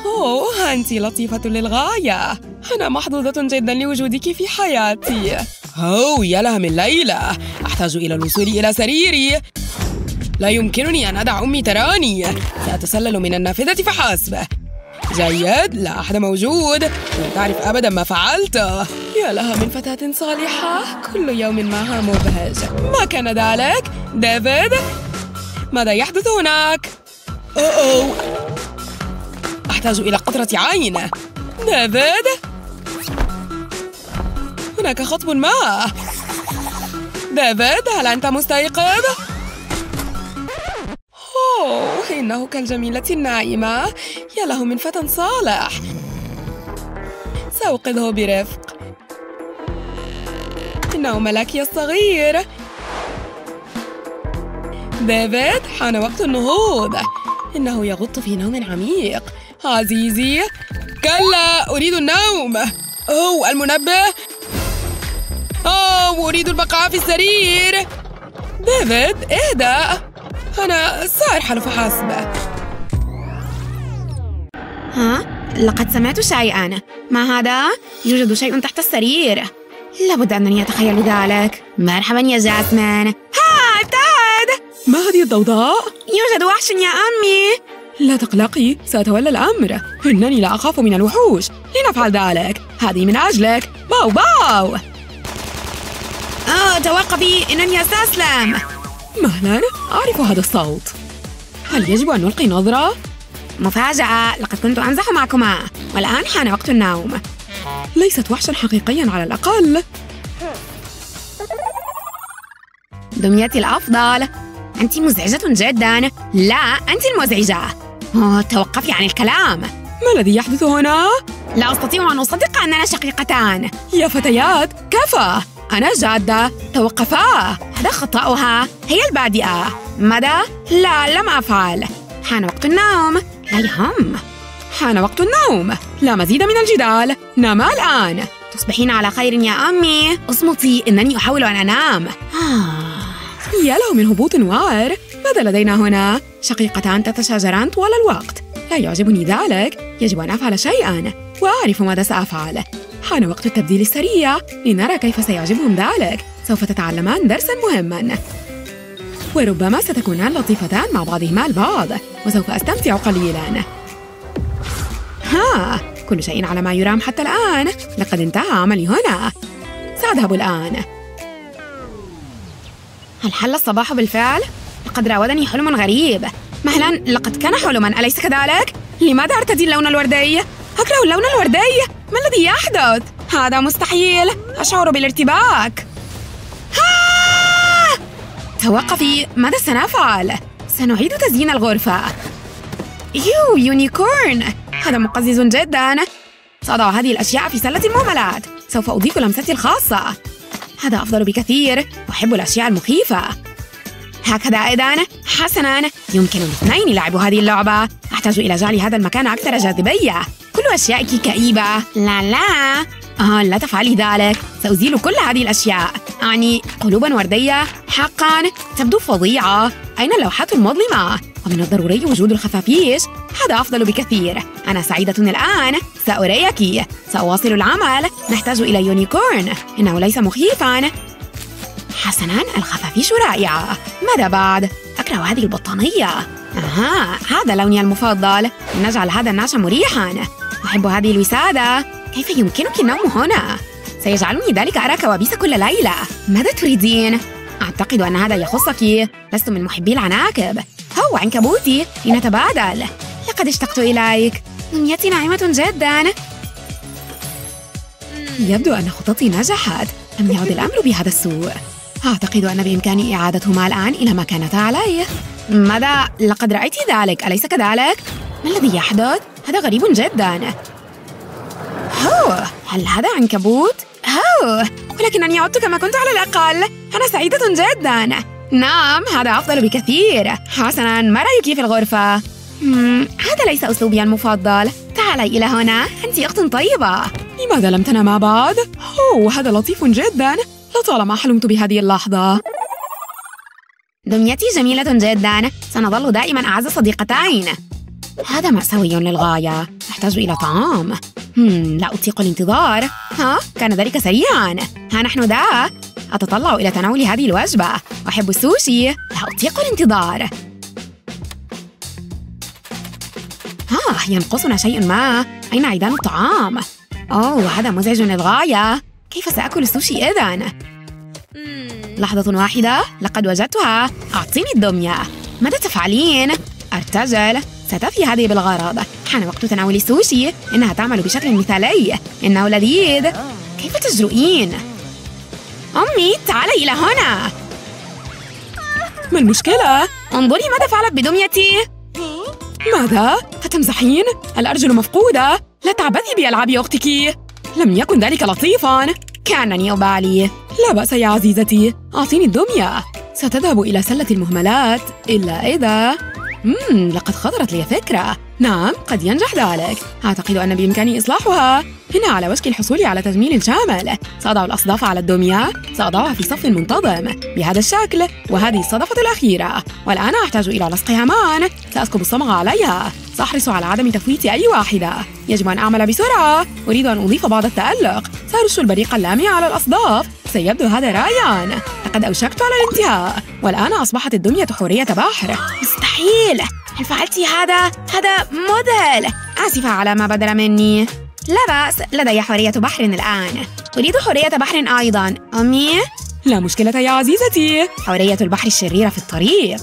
أوه أنت لطيفة للغاية. أنا محظوظة جدا لوجودك في حياتي. أوه يا لها من ليلى أحتاج إلى الوصول إلى سريري. لا يمكنني أن أدع أمي تراني. سأتسلل من النافذة فحسب. جيد لا أحد موجود. لم تعرف أبدا ما فعلت. يا لها من فتاة صالحة. كل يوم معها مبهج. ما كان ذلك؟ ديفيد؟ ماذا يحدث هناك؟ أوه. أحتاج إلى قطرة عين ديفيد؟ هناك خطب ما. ديفيد هل أنت مستيقظ؟ أوه إنه كالجميلة الناعمة. يا له من فتى صالح. سأوقظه برفق. إنه ملكي الصغير. ديفيد حان وقت النهوض. إنه يغط في نوم عميق. عزيزي كلا أريد النوم. أوه المنبه. أوه أريد البقاء في السرير. ديفيد اهدأ. أنا سأرحل فحسب. ها؟ لقد سمعت شيئا. ما هذا؟ يوجد شيء تحت السرير. لابد أنني أتخيل ذلك. مرحبا يا جاسمين. ما هذه الضوضاء؟ يوجد وحش يا أمي. لا تقلقي سأتولى الأمر. إنني لا أخاف من الوحوش. لنفعل ذلك. هذه من أجلك. باو باو. آه توقفي. إنني أستسلم. مهلا أعرف هذا الصوت. هل يجب أن نلقي نظرة؟ مفاجأة. لقد كنت أمزح معكما. والآن حان وقت النوم. ليست وحشا حقيقيا على الأقل. دميتي الأفضل. أنت مزعجة جدا. لا أنت المزعجة. أوه توقفي عن الكلام. ما الذي يحدث هنا؟ لا أستطيع أن أصدق أننا شقيقتان. يا فتيات كفى أنا جادة. توقفا. هذا خطأها. هي البادئة. ماذا؟ لا لم أفعل. حان وقت النوم. لا يهم. حان وقت النوم. لا مزيد من الجدال. ناما الآن. تصبحين على خير يا أمي. أصمتي إنني أحاول أن أنام. يا له من هبوط وار ماذا لدينا هنا؟ شقيقتان تتشاجران طوال الوقت. لا يعجبني ذلك. يجب أن أفعل شيئا. وأعرف ماذا سأفعل. حان وقت التبديل السريع. لنرى كيف سيعجبهم ذلك. سوف تتعلمان درسا مهما. وربما ستكونان لطيفتان مع بعضهما البعض. وسوف أستمتع قليلا. ها! كل شيء على ما يرام حتى الآن. لقد انتهى عملي هنا. سأذهب الآن. هل حل الصباح بالفعل؟ لقد راودني حلم غريب مهلا لقد كان حلما أليس كذلك؟ لماذا أرتدي اللون الوردي؟ أكره اللون الوردي ما الذي يحدث؟ هذا مستحيل أشعر بالارتباك ها! توقفي ماذا سنفعل؟ سنعيد تزيين الغرفة يو unicorn هذا مقزز جدا سأضع هذه الأشياء في سلة المهملات سوف أضيف لمستي الخاصة هذا أفضل بكثير. أحب الأشياء المخيفة. هكذا أيضا حسنا. يمكن الاثنين لعب هذه اللعبة. أحتاج إلى جعل هذا المكان أكثر جاذبية. كل أشيائك كئيبة. لا لا. آه لا تفعلي ذلك. سأزيل كل هذه الأشياء. أعني قلوبا وردية حقا. تبدو فظيعة. أين اللوحات المظلمة؟ ومن الضروري وجود الخفافيش هذا أفضل بكثير. أنا سعيدة الآن. سأريك. سأواصل العمل. نحتاج إلى unicorn. إنه ليس مخيفا. حسنا الخفافيش رائعة. ماذا بعد؟ أكره هذه البطانية. أها هذا لوني المفضل. نجعل هذا النعش مريحا. أحب هذه الوسادة. كيف يمكنك النوم هنا؟ سيجعلني ذلك أرى كوابيس كل ليلة. ماذا تريدين؟ أعتقد أن هذا يخصك. لست من محبي العناكب. هو عنكبوتي لنتبادل. لقد اشتقت إليك. دنيتي ناعمة جدا. يبدو أن خطتي نجحت. لم يعد الأمر بهذا السوء. أعتقد أن بإمكاني إعادتهما الآن إلى ما كانتا عليه. ماذا؟ لقد رأيت ذلك. أليس كذلك؟ ما الذي يحدث؟ هذا غريب جدا. هو هل هذا عنكبوت؟ هو ولكنني عدت كما كنت على الأقل. أنا سعيدة جدا. نعم هذا أفضل بكثير. حسنا ما رأيك في الغرفة؟ هذا ليس أسلوبي المفضل. تعالي إلى هنا. أنت أخت طيبة. لماذا لم تنما بعد؟ أوه هذا لطيف جدا. لطالما حلمت بهذه اللحظة. دميتي جميلة جدا. سنظل دائما أعز صديقتين. هذا مأساوي للغاية. أحتاج إلى طعام. هم لا أطيق الانتظار. ها؟ كان ذلك سريعا. ها نحن ذا. أتطلع إلى تناول هذه الوجبة. أحب السوشي. لا أطيق الانتظار. ها ينقصنا شيء ما. أين عيدان الطعام؟ أوه هذا مزعج للغاية. كيف سأكل السوشي إذن؟ لحظة واحدة. لقد وجدتها. أعطيني الدمية. ماذا تفعلين؟ أرتجل. ستفي هذه بالغرض. حان وقت تناول السوشي إنها تعمل بشكل مثالي. إنه لذيذ. كيف تجرؤين؟ أمي تعالي إلى هنا. ما المشكلة؟ انظري ماذا فعلت بدميتي ماذا؟ أتمزحين؟ الأرجل مفقودة. لا تعبثي بألعاب أختك. لم يكن ذلك لطيفاً. كأنني أبالي. لا بأس يا عزيزتي. أعطيني الدمية. ستذهب إلى سلة المهملات. إلا إذا. لقد خطرت لي فكرة. نعم قد ينجح ذلك. أعتقد أن بإمكاني إصلاحها. هنا على وشك الحصول على تجميل شامل سأضع الأصداف على الدمية سأضعها في صف منتظم. بهذا الشكل. وهذه الصدفة الأخيرة. والآن أحتاج إلى لصقها معا سأسكب الصمغ عليها. سأحرص على عدم تفويت أي واحدة. يجب أن أعمل بسرعة. أريد أن أضيف بعض التألق. سأرش البريق اللامع على الأصداف. سيبدو هذا رائعا. لقد أوشكت على الانتهاء. والآن أصبحت الدمية حورية بحر. مستحيل! هل فعلت هذا؟ هذا موديل. آسفة على ما بدل مني. لا بأس لدي حورية بحر الآن. أريد حورية بحر أيضا. أمي؟ لا مشكلة يا عزيزتي. حورية البحر الشريرة في الطريق.